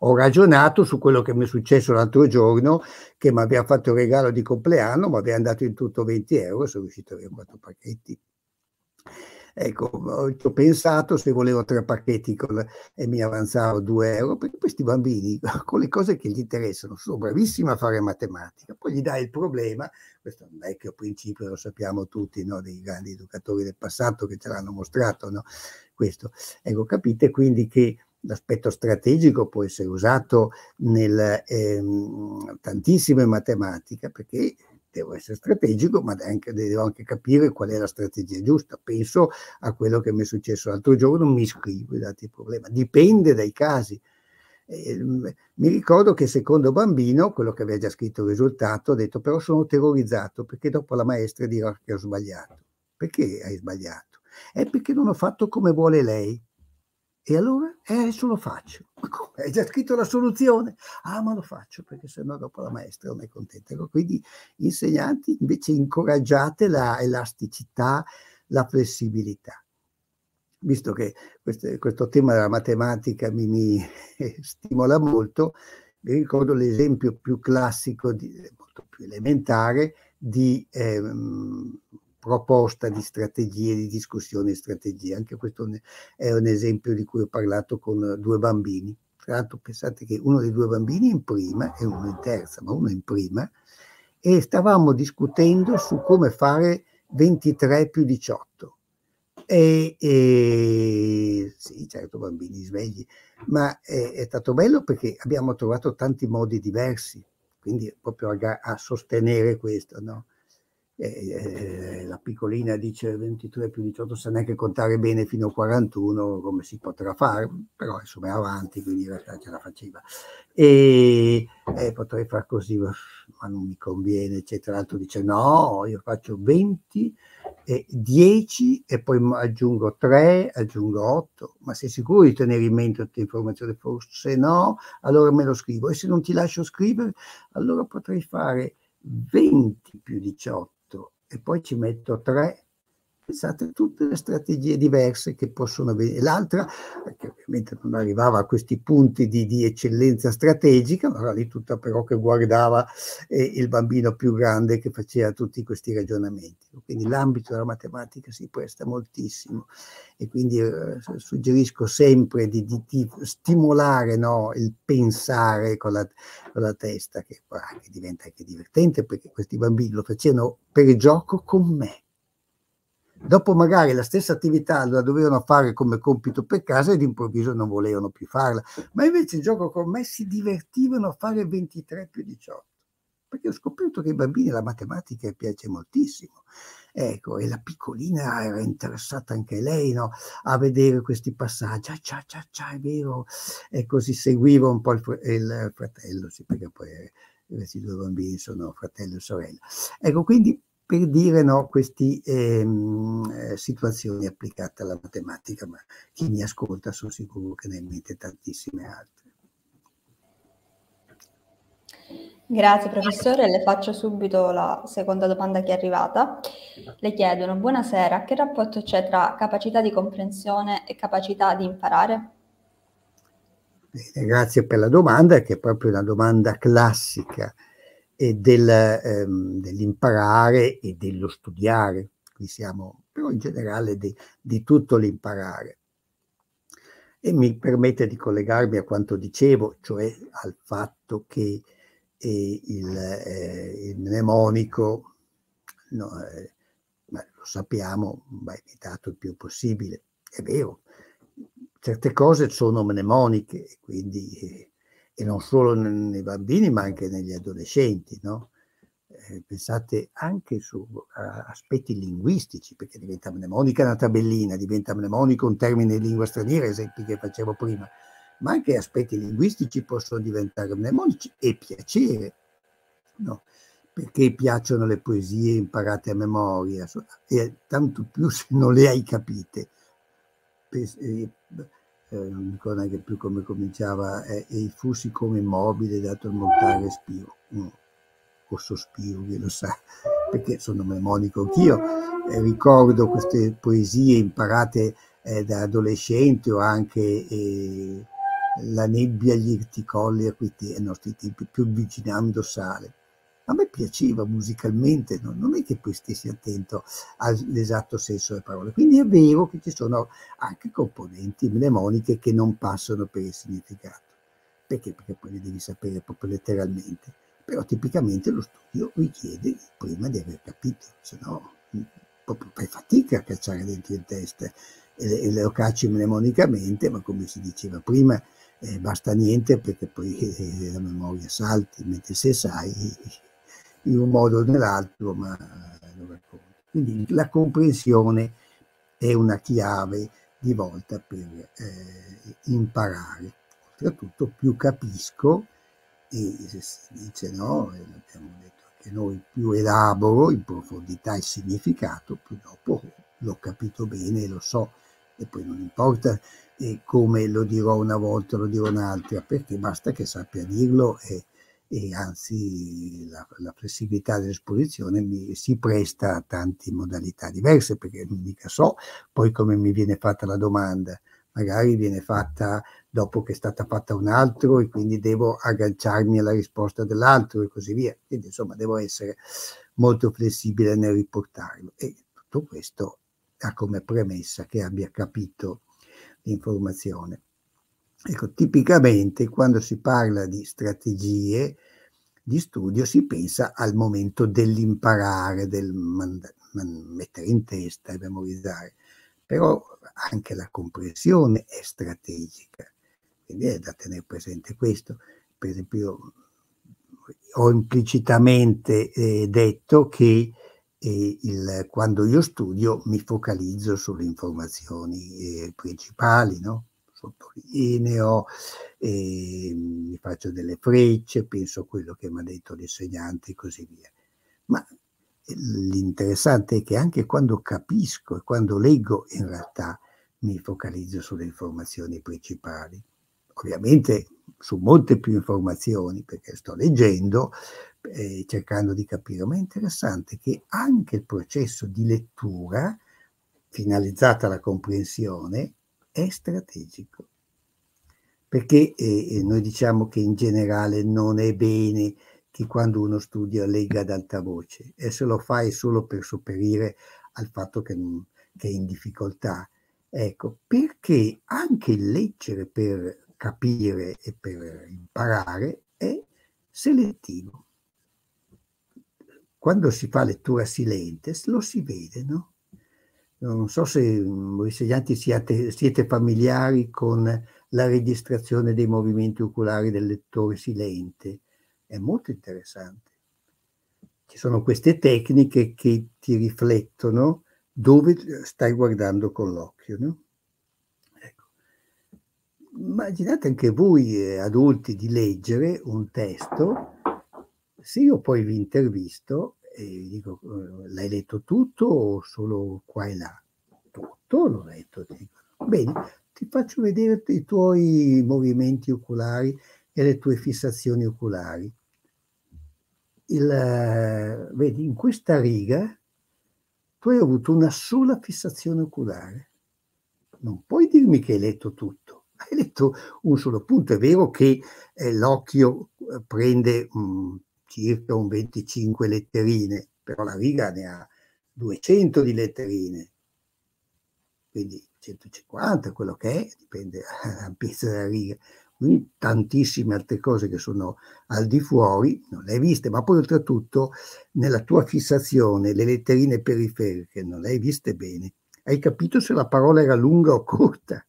Ho ragionato su quello che mi è successo l'altro giorno, che mi aveva fatto il regalo di compleanno, mi aveva dato in tutto 20 euro, sono riuscito a avere quattro pacchetti. Ecco, ho pensato se volevo tre pacchetti con, e mi avanzavo due euro, perché questi bambini con le cose che gli interessano sono bravissimi a fare matematica, poi gli dai il problema, questo è un vecchio principio, lo sappiamo tutti, no? dei grandi educatori del passato che ce l'hanno mostrato, no? questo. Ecco, capite quindi che l'aspetto strategico può essere usato nel, ehm, tantissimo in matematica perché devo essere strategico, ma anche, devo anche capire qual è la strategia giusta. Penso a quello che mi è successo l'altro giorno, mi scrivo i dati problema. Dipende dai casi. Eh, mi ricordo che secondo bambino, quello che aveva già scritto il risultato, ha detto però sono terrorizzato perché dopo la maestra dirà che ho sbagliato. Perché hai sbagliato? È perché non ho fatto come vuole lei. E allora? Eh, adesso lo faccio. Hai già scritto la soluzione? Ah, ma lo faccio perché sennò dopo la maestra non è contenta. Ecco, quindi insegnanti invece incoraggiate la elasticità, la flessibilità. Visto che questo, questo tema della matematica mi, mi stimola molto, mi ricordo l'esempio più classico, di, molto più elementare, di ehm, proposta di strategie, di discussione di strategie. Anche questo è un esempio di cui ho parlato con due bambini. Tra l'altro pensate che uno dei due bambini è in prima e uno in terza, ma uno in prima, e stavamo discutendo su come fare 23 più 18. E, e sì, certo, bambini svegli, ma è, è, stato bello perché abbiamo trovato tanti modi diversi, quindi proprio a, a sostenere questo, no? Eh, la piccolina dice 23 più 18 sa neanche contare bene fino a 41 come si potrà fare però insomma è avanti quindi in realtà ce la faceva. E eh, potrei far così ma non mi conviene eccetera. L'altro dice no io faccio 20 e 10 e poi aggiungo 3 aggiungo 8 ma sei sicuro di tenere in mente queste informazioni? Forse no. Allora me lo scrivo. E se non ti lascio scrivere allora potrei fare 20 più 18 e poi ci metto tre. Pensate tutte le strategie diverse che possono avere. L'altra, che ovviamente non arrivava a questi punti di, di eccellenza strategica, ma era lì tutta però che guardava eh, il bambino più grande che faceva tutti questi ragionamenti. Quindi l'ambito della matematica si presta moltissimo e quindi eh, suggerisco sempre di, di, di stimolare no, il pensare con la, con la testa, che, che diventa anche divertente perché questi bambini lo facevano per gioco con me. Dopo magari la stessa attività la dovevano fare come compito per casa e d'improvviso non volevano più farla, ma invece il gioco con me si divertivano a fare 23 più 18, perché ho scoperto che ai bambini la matematica piace moltissimo. Ecco, e la piccolina era interessata anche lei no? a vedere questi passaggi, ah, ciao, ciao, ciao, è vero, e così seguiva un po' il, il fratello, sì, perché poi questi due bambini sono fratello e sorella. Ecco, quindi per dire no, queste ehm, eh, situazioni applicate alla matematica, ma chi mi ascolta sono sicuro che ne ha in mente tantissime altre. Grazie professore, le faccio subito la seconda domanda che è arrivata. Le chiedono, buonasera, che rapporto c'è tra capacità di comprensione e capacità di imparare? Bene, grazie per la domanda, che è proprio una domanda classica del, ehm, dell'imparare e dello studiare. Qui siamo, però in generale di, di tutto l'imparare. E mi permette di collegarmi a quanto dicevo, cioè al fatto che e il, eh, il mnemonico, no, eh, lo sappiamo, va evitato il più possibile. È vero, certe cose sono mnemoniche, quindi, eh, e non solo nei bambini, ma anche negli adolescenti, no? Eh, pensate anche su aspetti linguistici, perché diventa mnemonica una tabellina, diventa mnemonico un termine in lingua straniera, esempi che facevo prima ma anche aspetti linguistici possono diventare mnemonici e piacere, no? perché piacciono le poesie imparate a memoria, e tanto più se non le hai capite. Eh, non mi ricordo neanche più come cominciava, eh, e fussi come immobile dato il mortale respiro, mm, o sospiro, chi lo sa, perché sono mnemonico anch'io, eh, ricordo queste poesie imparate eh, da adolescente o anche eh, la nebbia gli irticolli a quei ai nostri tempi, più avvicinando sale. A me piaceva musicalmente, no? non è che poi stessi attento all'esatto senso delle parole. Quindi è vero che ci sono anche componenti mnemoniche che non passano per il significato. Perché? Perché poi le devi sapere proprio letteralmente. Però tipicamente lo studio richiede prima di aver capito, se no proprio fai fatica a cacciare dentro in testa e, e lo cacci mnemonicamente, ma come si diceva prima, eh, basta niente perché poi eh, la memoria salti, mentre se sai in un modo o nell'altro, ma lo racconti. Quindi la comprensione è una chiave di volta per eh, imparare. Oltretutto più capisco, e si dice no, abbiamo detto anche noi, più elaboro in profondità il significato, più dopo l'ho capito bene lo so. E poi non importa e come lo dirò una volta, lo dirò un'altra, perché basta che sappia dirlo e, e anzi la, la, flessibilità dell'esposizione mi, si presta a tante modalità diverse, perché mica so poi come mi viene fatta la domanda, magari viene fatta dopo che è stata fatta un altro e quindi devo agganciarmi alla risposta dell'altro e così via. Quindi insomma devo essere molto flessibile nel riportarlo e tutto questo ha come premessa che abbia capito l'informazione. Ecco, tipicamente quando si parla di strategie di studio si pensa al momento dell'imparare, del mand- mettere in testa e memorizzare, però anche la comprensione è strategica, quindi è da tenere presente questo. Per esempio, ho implicitamente eh, detto che e il, quando io studio mi focalizzo sulle informazioni eh, principali, no? Sottolineo, eh, mi faccio delle frecce, penso a quello che mi ha detto l'insegnante e così via. Ma l'interessante è che anche quando capisco e quando leggo, in realtà mi focalizzo sulle informazioni principali. Ovviamente su molte più informazioni, perché sto leggendo, eh, cercando di capire, ma è interessante che anche il processo di lettura finalizzata alla comprensione è strategico. Perché eh, noi diciamo che in generale non è bene che quando uno studia legga ad alta voce e se lo fa è solo per sopperire al fatto che, che è in difficoltà. Ecco, perché anche leggere per capire e per imparare è selettivo quando si fa lettura silente lo si vede, no? Non so se voi insegnanti siate, siete familiari con la registrazione dei movimenti oculari del lettore silente, è molto interessante. Ci sono queste tecniche che ti riflettono dove stai guardando con l'occhio, no? Ecco. Immaginate anche voi eh, adulti di leggere un testo se io poi vi intervisto e dico, eh, l'hai letto tutto o solo qua e là? Tutto l'ho letto, dico. Bene, ti faccio vedere i tuoi movimenti oculari e le tue fissazioni oculari. il, vedi, in questa riga tu hai avuto una sola fissazione oculare. Non puoi dirmi che hai letto tutto, hai letto un solo punto. È vero che eh, l'occhio eh, prende um, circa un 25 letterine, però la riga ne ha 200 di letterine, quindi 150, quello che è, dipende dall'ampiezza della riga tantissime altre cose che sono al di fuori, non le hai viste, ma poi oltretutto nella tua fissazione, le letterine periferiche, non le hai viste bene. Hai capito se la parola era lunga o corta?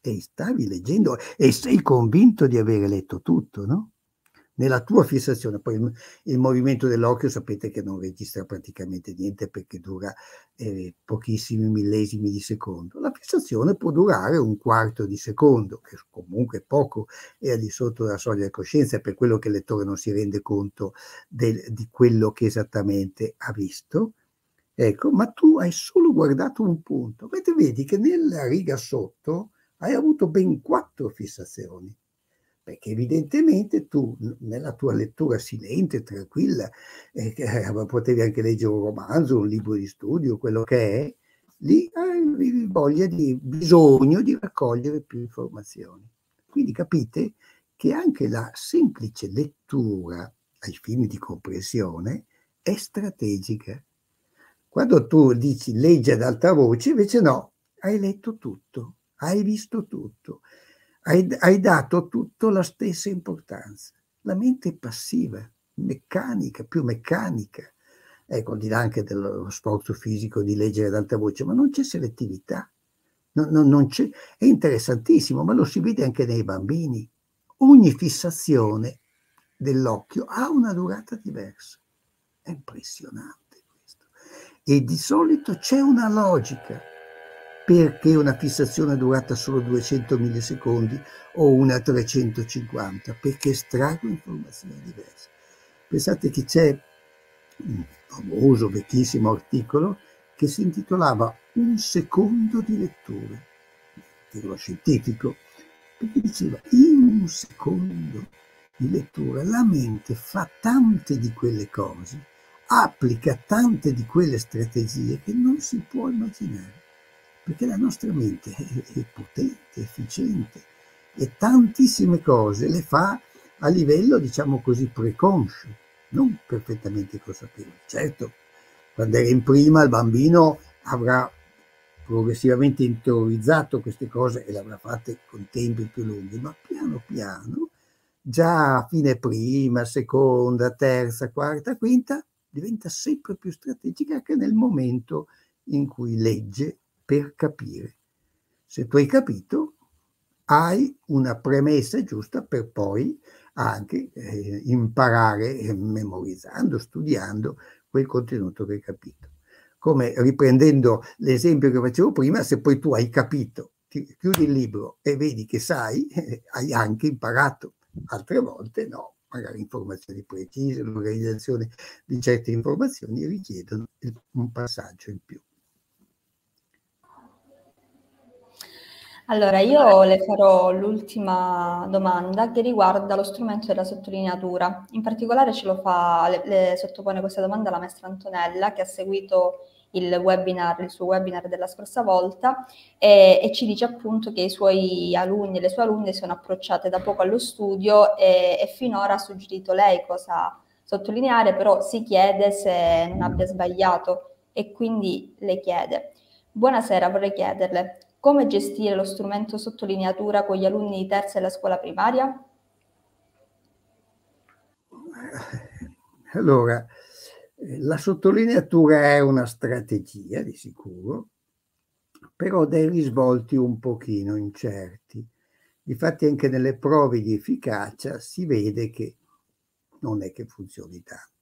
E stavi leggendo e sei convinto di aver letto tutto, no? Nella tua fissazione. Poi il, il, movimento dell'occhio sapete che non registra praticamente niente perché dura eh, pochissimi millesimi di secondo. La fissazione può durare un quarto di secondo, che comunque poco è al di sotto della soglia di coscienza, per quello che il lettore non si rende conto del, di quello che esattamente ha visto. Ecco, ma tu hai solo guardato un punto. Vedete, vedi che nella riga sotto hai avuto ben quattro fissazioni perché evidentemente tu nella tua lettura silente, tranquilla, eh, eh, potevi anche leggere un romanzo, un libro di studio, quello che è, lì avevi voglia di bisogno di raccogliere più informazioni. Quindi capite che anche la semplice lettura ai fini di comprensione è strategica. Quando tu dici leggi ad alta voce, invece no, hai letto tutto, hai visto tutto hai, hai dato tutto la stessa importanza. La mente è passiva, meccanica, più meccanica. Ecco, al di là anche dello sforzo fisico di leggere ad alta voce, ma non c'è selettività. Non, non, non c'è. È interessantissimo, ma lo si vede anche nei bambini. Ogni fissazione dell'occhio ha una durata diversa. È impressionante questo. E di solito c'è una logica perché una fissazione è durata solo 200 millisecondi o una 350, perché estraggo informazioni diverse. Pensate che c'è un famoso, vecchissimo articolo che si intitolava Un secondo di lettura, articolo scientifico, perché diceva in un secondo di lettura la mente fa tante di quelle cose, applica tante di quelle strategie che non si può immaginare perché la nostra mente è, potente, efficiente e tantissime cose le fa a livello, diciamo così, preconscio, non perfettamente consapevole. Certo, quando era in prima il bambino avrà progressivamente interiorizzato queste cose e le avrà fatte con tempi più lunghi, ma piano piano, già a fine prima, seconda, terza, quarta, quinta, diventa sempre più strategica anche nel momento in cui legge per capire. Se tu hai capito, hai una premessa giusta per poi anche eh, imparare eh, memorizzando, studiando quel contenuto che hai capito. Come riprendendo l'esempio che facevo prima, se poi tu hai capito, chiudi il libro e vedi che sai, eh, hai anche imparato. Altre volte no, magari informazioni precise, l'organizzazione di certe informazioni richiedono un passaggio in più. Allora, io le farò l'ultima domanda che riguarda lo strumento della sottolineatura. In particolare ce lo fa, le, le sottopone questa domanda la maestra Antonella che ha seguito il webinar, il suo webinar della scorsa volta e, e, ci dice appunto che i suoi alunni e le sue alunne sono approcciate da poco allo studio e, e finora ha suggerito lei cosa sottolineare, però si chiede se non abbia sbagliato e quindi le chiede. Buonasera, vorrei chiederle, come gestire lo strumento sottolineatura con gli alunni di terza della scuola primaria? Allora, la sottolineatura è una strategia di sicuro, però dai risvolti un pochino incerti. Difatti anche nelle prove di efficacia si vede che non è che funzioni tanto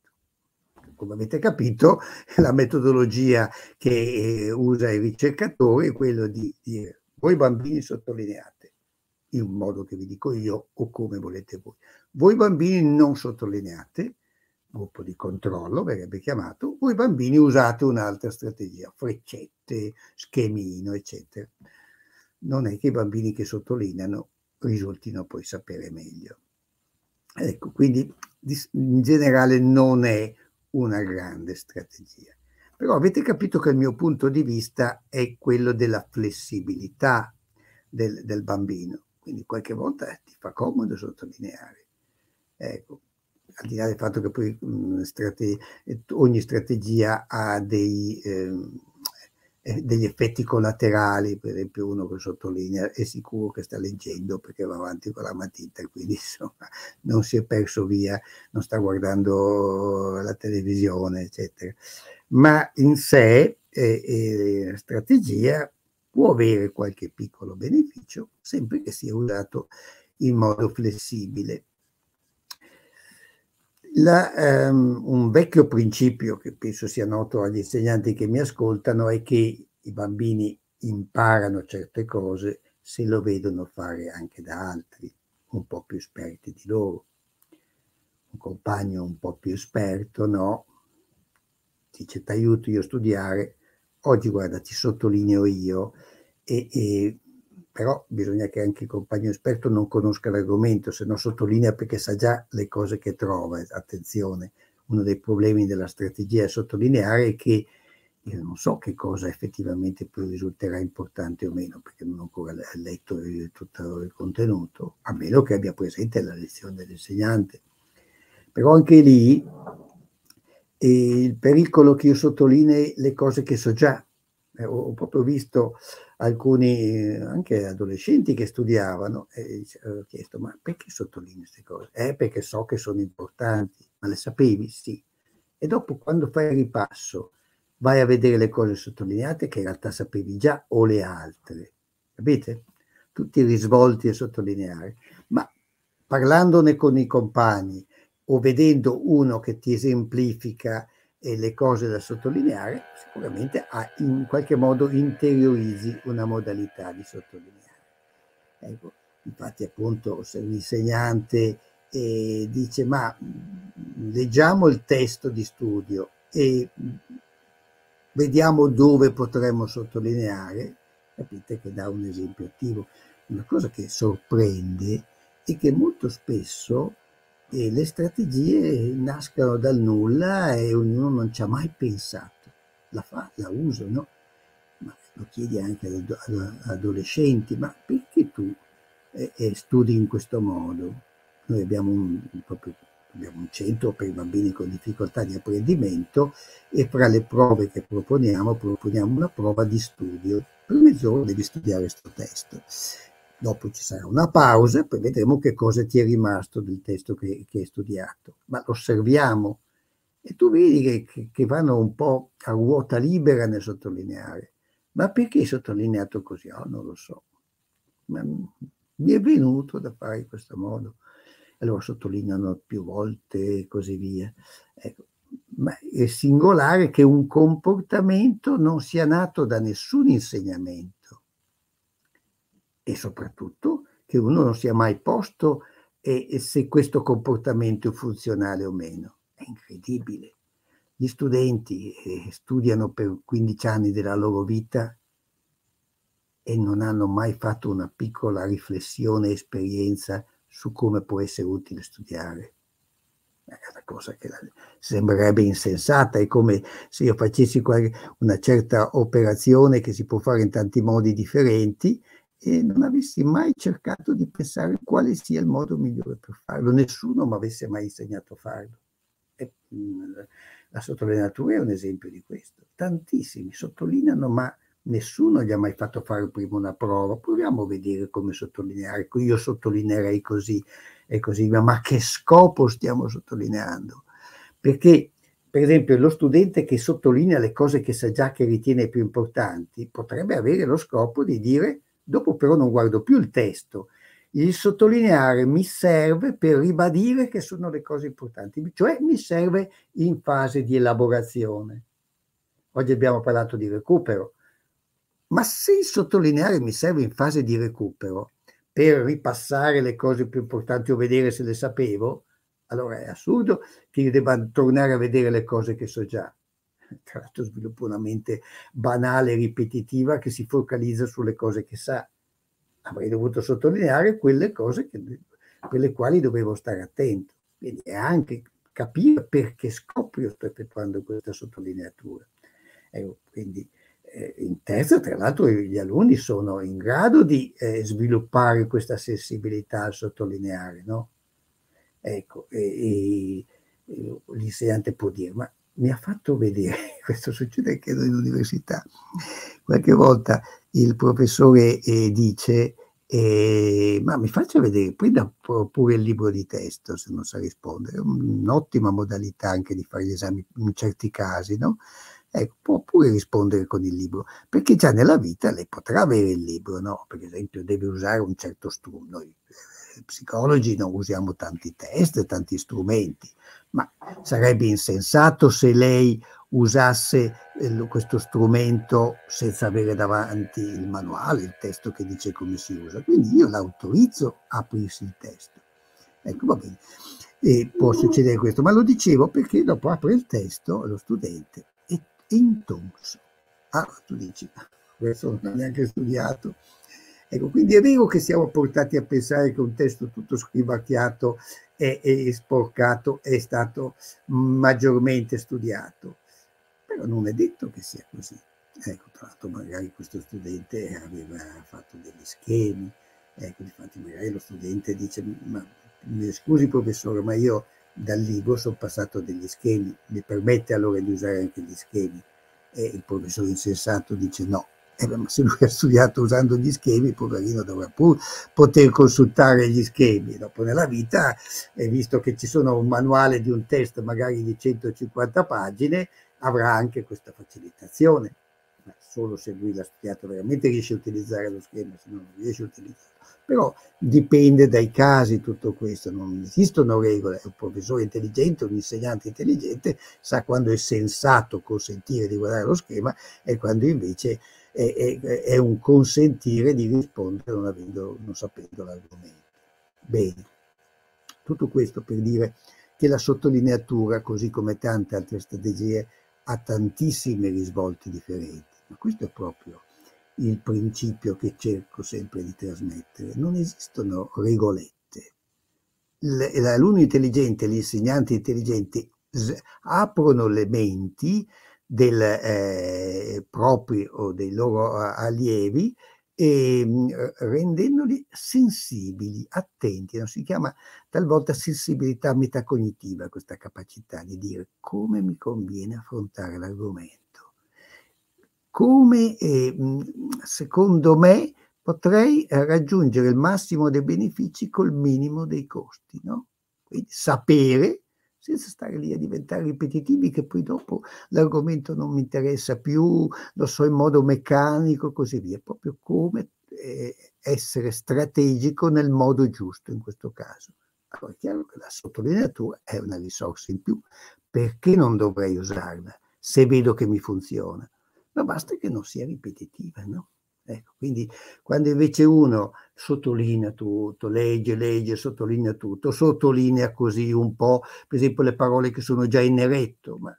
come avete capito, la metodologia che eh, usa il ricercatore è quello di dire voi bambini sottolineate in un modo che vi dico io o come volete voi. Voi bambini non sottolineate, gruppo di controllo verrebbe chiamato, voi bambini usate un'altra strategia, freccette, schemino, eccetera. Non è che i bambini che sottolineano risultino poi sapere meglio. Ecco, quindi in generale non è una grande strategia. Però avete capito che il mio punto di vista è quello della flessibilità del, del bambino, quindi qualche volta ti fa comodo sottolineare. Ecco, al di là del fatto che poi mh, strate- ogni strategia ha dei, eh, degli effetti collaterali, per esempio uno che sottolinea è sicuro che sta leggendo perché va avanti con la matita quindi insomma non si è perso via, non sta guardando la televisione, eccetera. Ma in sé eh, eh, strategia può avere qualche piccolo beneficio sempre che sia usato in modo flessibile la, um, un vecchio principio che penso sia noto agli insegnanti che mi ascoltano è che i bambini imparano certe cose se lo vedono fare anche da altri, un po' più esperti di loro. Un compagno un po' più esperto, no? Dice, ti aiuto io a studiare, oggi guarda, ti sottolineo io e, e però bisogna che anche il compagno esperto non conosca l'argomento, se no sottolinea perché sa già le cose che trova. Attenzione, uno dei problemi della strategia è sottolineare che io non so che cosa effettivamente poi risulterà importante o meno, perché non ho ancora letto tutto il contenuto, a meno che abbia presente la lezione dell'insegnante. Però anche lì eh, il pericolo che io sottolinei le cose che so già. Eh, ho, ho proprio visto alcuni anche adolescenti che studiavano e ho chiesto ma perché sottolinei queste cose? Eh perché so che sono importanti, ma le sapevi? Sì. E dopo quando fai il ripasso vai a vedere le cose sottolineate che in realtà sapevi già o le altre, capite? Tutti risvolti a sottolineare, ma parlandone con i compagni o vedendo uno che ti esemplifica e le cose da sottolineare, sicuramente ha, in qualche modo interiorizzi una modalità di sottolineare. Ecco, infatti appunto se un insegnante eh, dice ma leggiamo il testo di studio e vediamo dove potremmo sottolineare, capite che dà un esempio attivo. Una cosa che sorprende è che molto spesso e le strategie nascono dal nulla e ognuno non ci ha mai pensato. La fa, la uso, no? Ma lo chiedi anche agli adolescenti, ma perché tu eh, eh, studi in questo modo? Noi abbiamo un, proprio, abbiamo un centro per i bambini con difficoltà di apprendimento e fra le prove che proponiamo, proponiamo una prova di studio. Per mezz'ora devi studiare questo testo dopo ci sarà una pausa e poi vedremo che cosa ti è rimasto del testo che, che hai studiato. Ma lo osserviamo e tu vedi che, che, vanno un po' a ruota libera nel sottolineare. Ma perché hai sottolineato così? Oh, non lo so. Ma mi è venuto da fare in questo modo. Allora sottolineano più volte e così via. Ecco. Ma è singolare che un comportamento non sia nato da nessun insegnamento e soprattutto che uno non sia mai posto e, e se questo comportamento è funzionale o meno. È incredibile. Gli studenti eh, studiano per 15 anni della loro vita e non hanno mai fatto una piccola riflessione, esperienza su come può essere utile studiare. È una cosa che sembrerebbe insensata, è come se io facessi una certa operazione che si può fare in tanti modi differenti e non avessi mai cercato di pensare quale sia il modo migliore per farlo. Nessuno mi avesse mai insegnato a farlo. E, mm, la sottolineatura è un esempio di questo. Tantissimi sottolineano, ma nessuno gli ha mai fatto fare prima una prova. Proviamo a vedere come sottolineare. Io sottolineerei così e così, ma, ma che scopo stiamo sottolineando? Perché per esempio, lo studente che sottolinea le cose che sa già che ritiene più importanti potrebbe avere lo scopo di dire Dopo però non guardo più il testo. Il sottolineare mi serve per ribadire che sono le cose importanti, cioè mi serve in fase di elaborazione. Oggi abbiamo parlato di recupero, ma se il sottolineare mi serve in fase di recupero per ripassare le cose più importanti o vedere se le sapevo, allora è assurdo che io debba tornare a vedere le cose che so già tra l'altro sviluppa una mente banale e ripetitiva che si focalizza sulle cose che sa. Avrei dovuto sottolineare quelle cose che, per le quali dovevo stare attento. Quindi è anche capire perché scoppio sto effettuando questa sottolineatura. Ecco, quindi eh, in terza, tra l'altro, gli alunni sono in grado di eh, sviluppare questa sensibilità al sottolineare, no? Ecco, e, e l'insegnante può dire, ma mi ha fatto vedere, questo succede anche in università, qualche volta il professore eh, dice, eh, ma mi faccia vedere, prenda pure il libro di testo se non sa rispondere, un'ottima modalità anche di fare gli esami in certi casi, no? Ecco, può pure rispondere con il libro, perché già nella vita lei potrà avere il libro, no? Per esempio deve usare un certo strumento. Psicologi non usiamo tanti test, tanti strumenti, ma sarebbe insensato se lei usasse eh, questo strumento senza avere davanti il manuale, il testo che dice come si usa. Quindi io l'autorizzo a aprirsi il testo. Ecco, va bene. E può succedere questo, ma lo dicevo perché dopo apre il testo lo studente è intonso. Ah, tu dici, questo non ha neanche studiato. Ecco, quindi è vero che siamo portati a pensare che un testo tutto scrivacchiato e, e sporcato è stato maggiormente studiato, però non è detto che sia così. Ecco, tra l'altro magari questo studente aveva fatto degli schemi, ecco, infatti magari lo studente dice, ma scusi professore, ma io dal libro sono passato degli schemi, mi permette allora di usare anche gli schemi? E il professore insensato dice no, eh se lui ha studiato usando gli schemi, poverino dovrà pur poter consultare gli schemi. Dopo nella vita, eh, visto che ci sono un manuale di un test magari di 150 pagine, avrà anche questa facilitazione. Ma solo se lui l'ha studiato veramente riesce a utilizzare lo schema, se no non riesce a utilizzarlo. Però dipende dai casi tutto questo, non esistono regole. Un professore intelligente, un insegnante intelligente sa quando è sensato consentire di guardare lo schema e quando invece è, è, è un consentire di rispondere non, avendo, non sapendo l'argomento. Bene, tutto questo per dire che la sottolineatura, così come tante altre strategie, ha tantissimi risvolti differenti, ma questo è proprio il principio che cerco sempre di trasmettere. Non esistono regolette. L'alunno intelligente, gli insegnanti intelligenti aprono le menti del, eh, propri o dei loro allievi e mh, rendendoli sensibili, attenti. No? Si chiama talvolta sensibilità metacognitiva questa capacità di dire come mi conviene affrontare l'argomento, come eh, secondo me potrei raggiungere il massimo dei benefici col minimo dei costi. No? Quindi sapere senza stare lì a diventare ripetitivi che poi dopo l'argomento non mi interessa più, lo so in modo meccanico così via, proprio come eh, essere strategico nel modo giusto in questo caso. Allora è chiaro che la sottolineatura è una risorsa in più, perché non dovrei usarla se vedo che mi funziona? Ma basta che non sia ripetitiva, no? Ecco, quindi quando invece uno sottolinea tutto, legge, legge, sottolinea tutto, sottolinea così un po', per esempio le parole che sono già in eretto, ma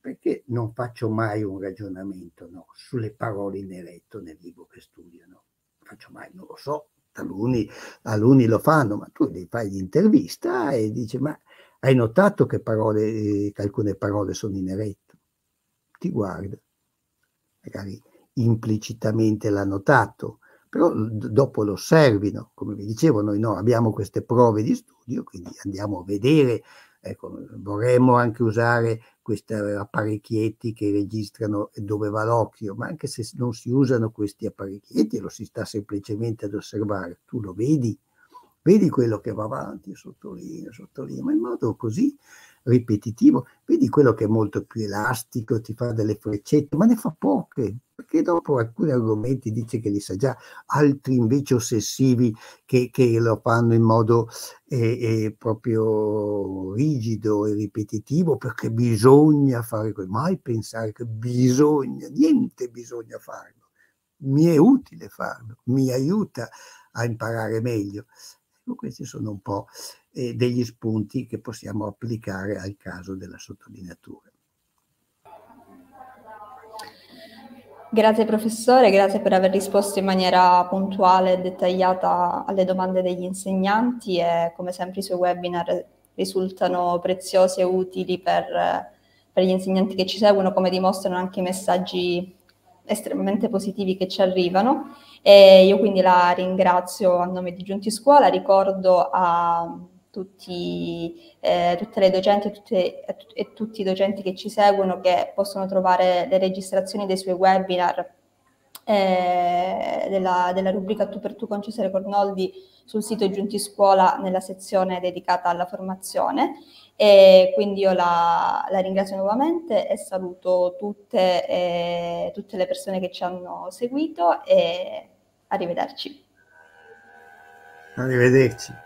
perché non faccio mai un ragionamento no, sulle parole in eretto nel libro che studio? No? Faccio mai, non lo so, taluni alunni lo fanno, ma tu gli fai l'intervista e dici, ma hai notato che, parole, che alcune parole sono in eretto? Ti guarda, magari implicitamente l'ha notato, però dopo lo osservino, come vi dicevo, noi no, abbiamo queste prove di studio, quindi andiamo a vedere, ecco, vorremmo anche usare questi apparecchietti che registrano dove va l'occhio, ma anche se non si usano questi apparecchietti, lo si sta semplicemente ad osservare, tu lo vedi, vedi quello che va avanti, sottolinea, sottolinea, ma in modo così ripetitivo, vedi quello che è molto più elastico, ti fa delle freccette, ma ne fa poche, perché dopo alcuni argomenti dice che li sa già, altri invece ossessivi che, che lo fanno in modo eh, eh, proprio rigido e ripetitivo, perché bisogna fare quello, mai pensare che bisogna, niente bisogna farlo, mi è utile farlo, mi aiuta a imparare meglio. Questi sono un po' eh, degli spunti che possiamo applicare al caso della sottolineatura. Grazie professore, grazie per aver risposto in maniera puntuale e dettagliata alle domande degli insegnanti e come sempre i suoi webinar risultano preziose e utili per, per gli insegnanti che ci seguono, come dimostrano anche i messaggi estremamente positivi che ci arrivano. E io quindi la ringrazio a nome di Giunti Scuola, ricordo a tutti, eh, tutte le docenti e, tutte, e, tutti i docenti che ci seguono che possono trovare le registrazioni dei suoi webinar eh, della, della, rubrica Tu per tu con Cesare Cornoldi sul sito Giunti Scuola nella sezione dedicata alla formazione. E quindi io la, la ringrazio nuovamente e saluto tutte, eh, tutte le persone che ci hanno seguito e arrivederci. Arrivederci.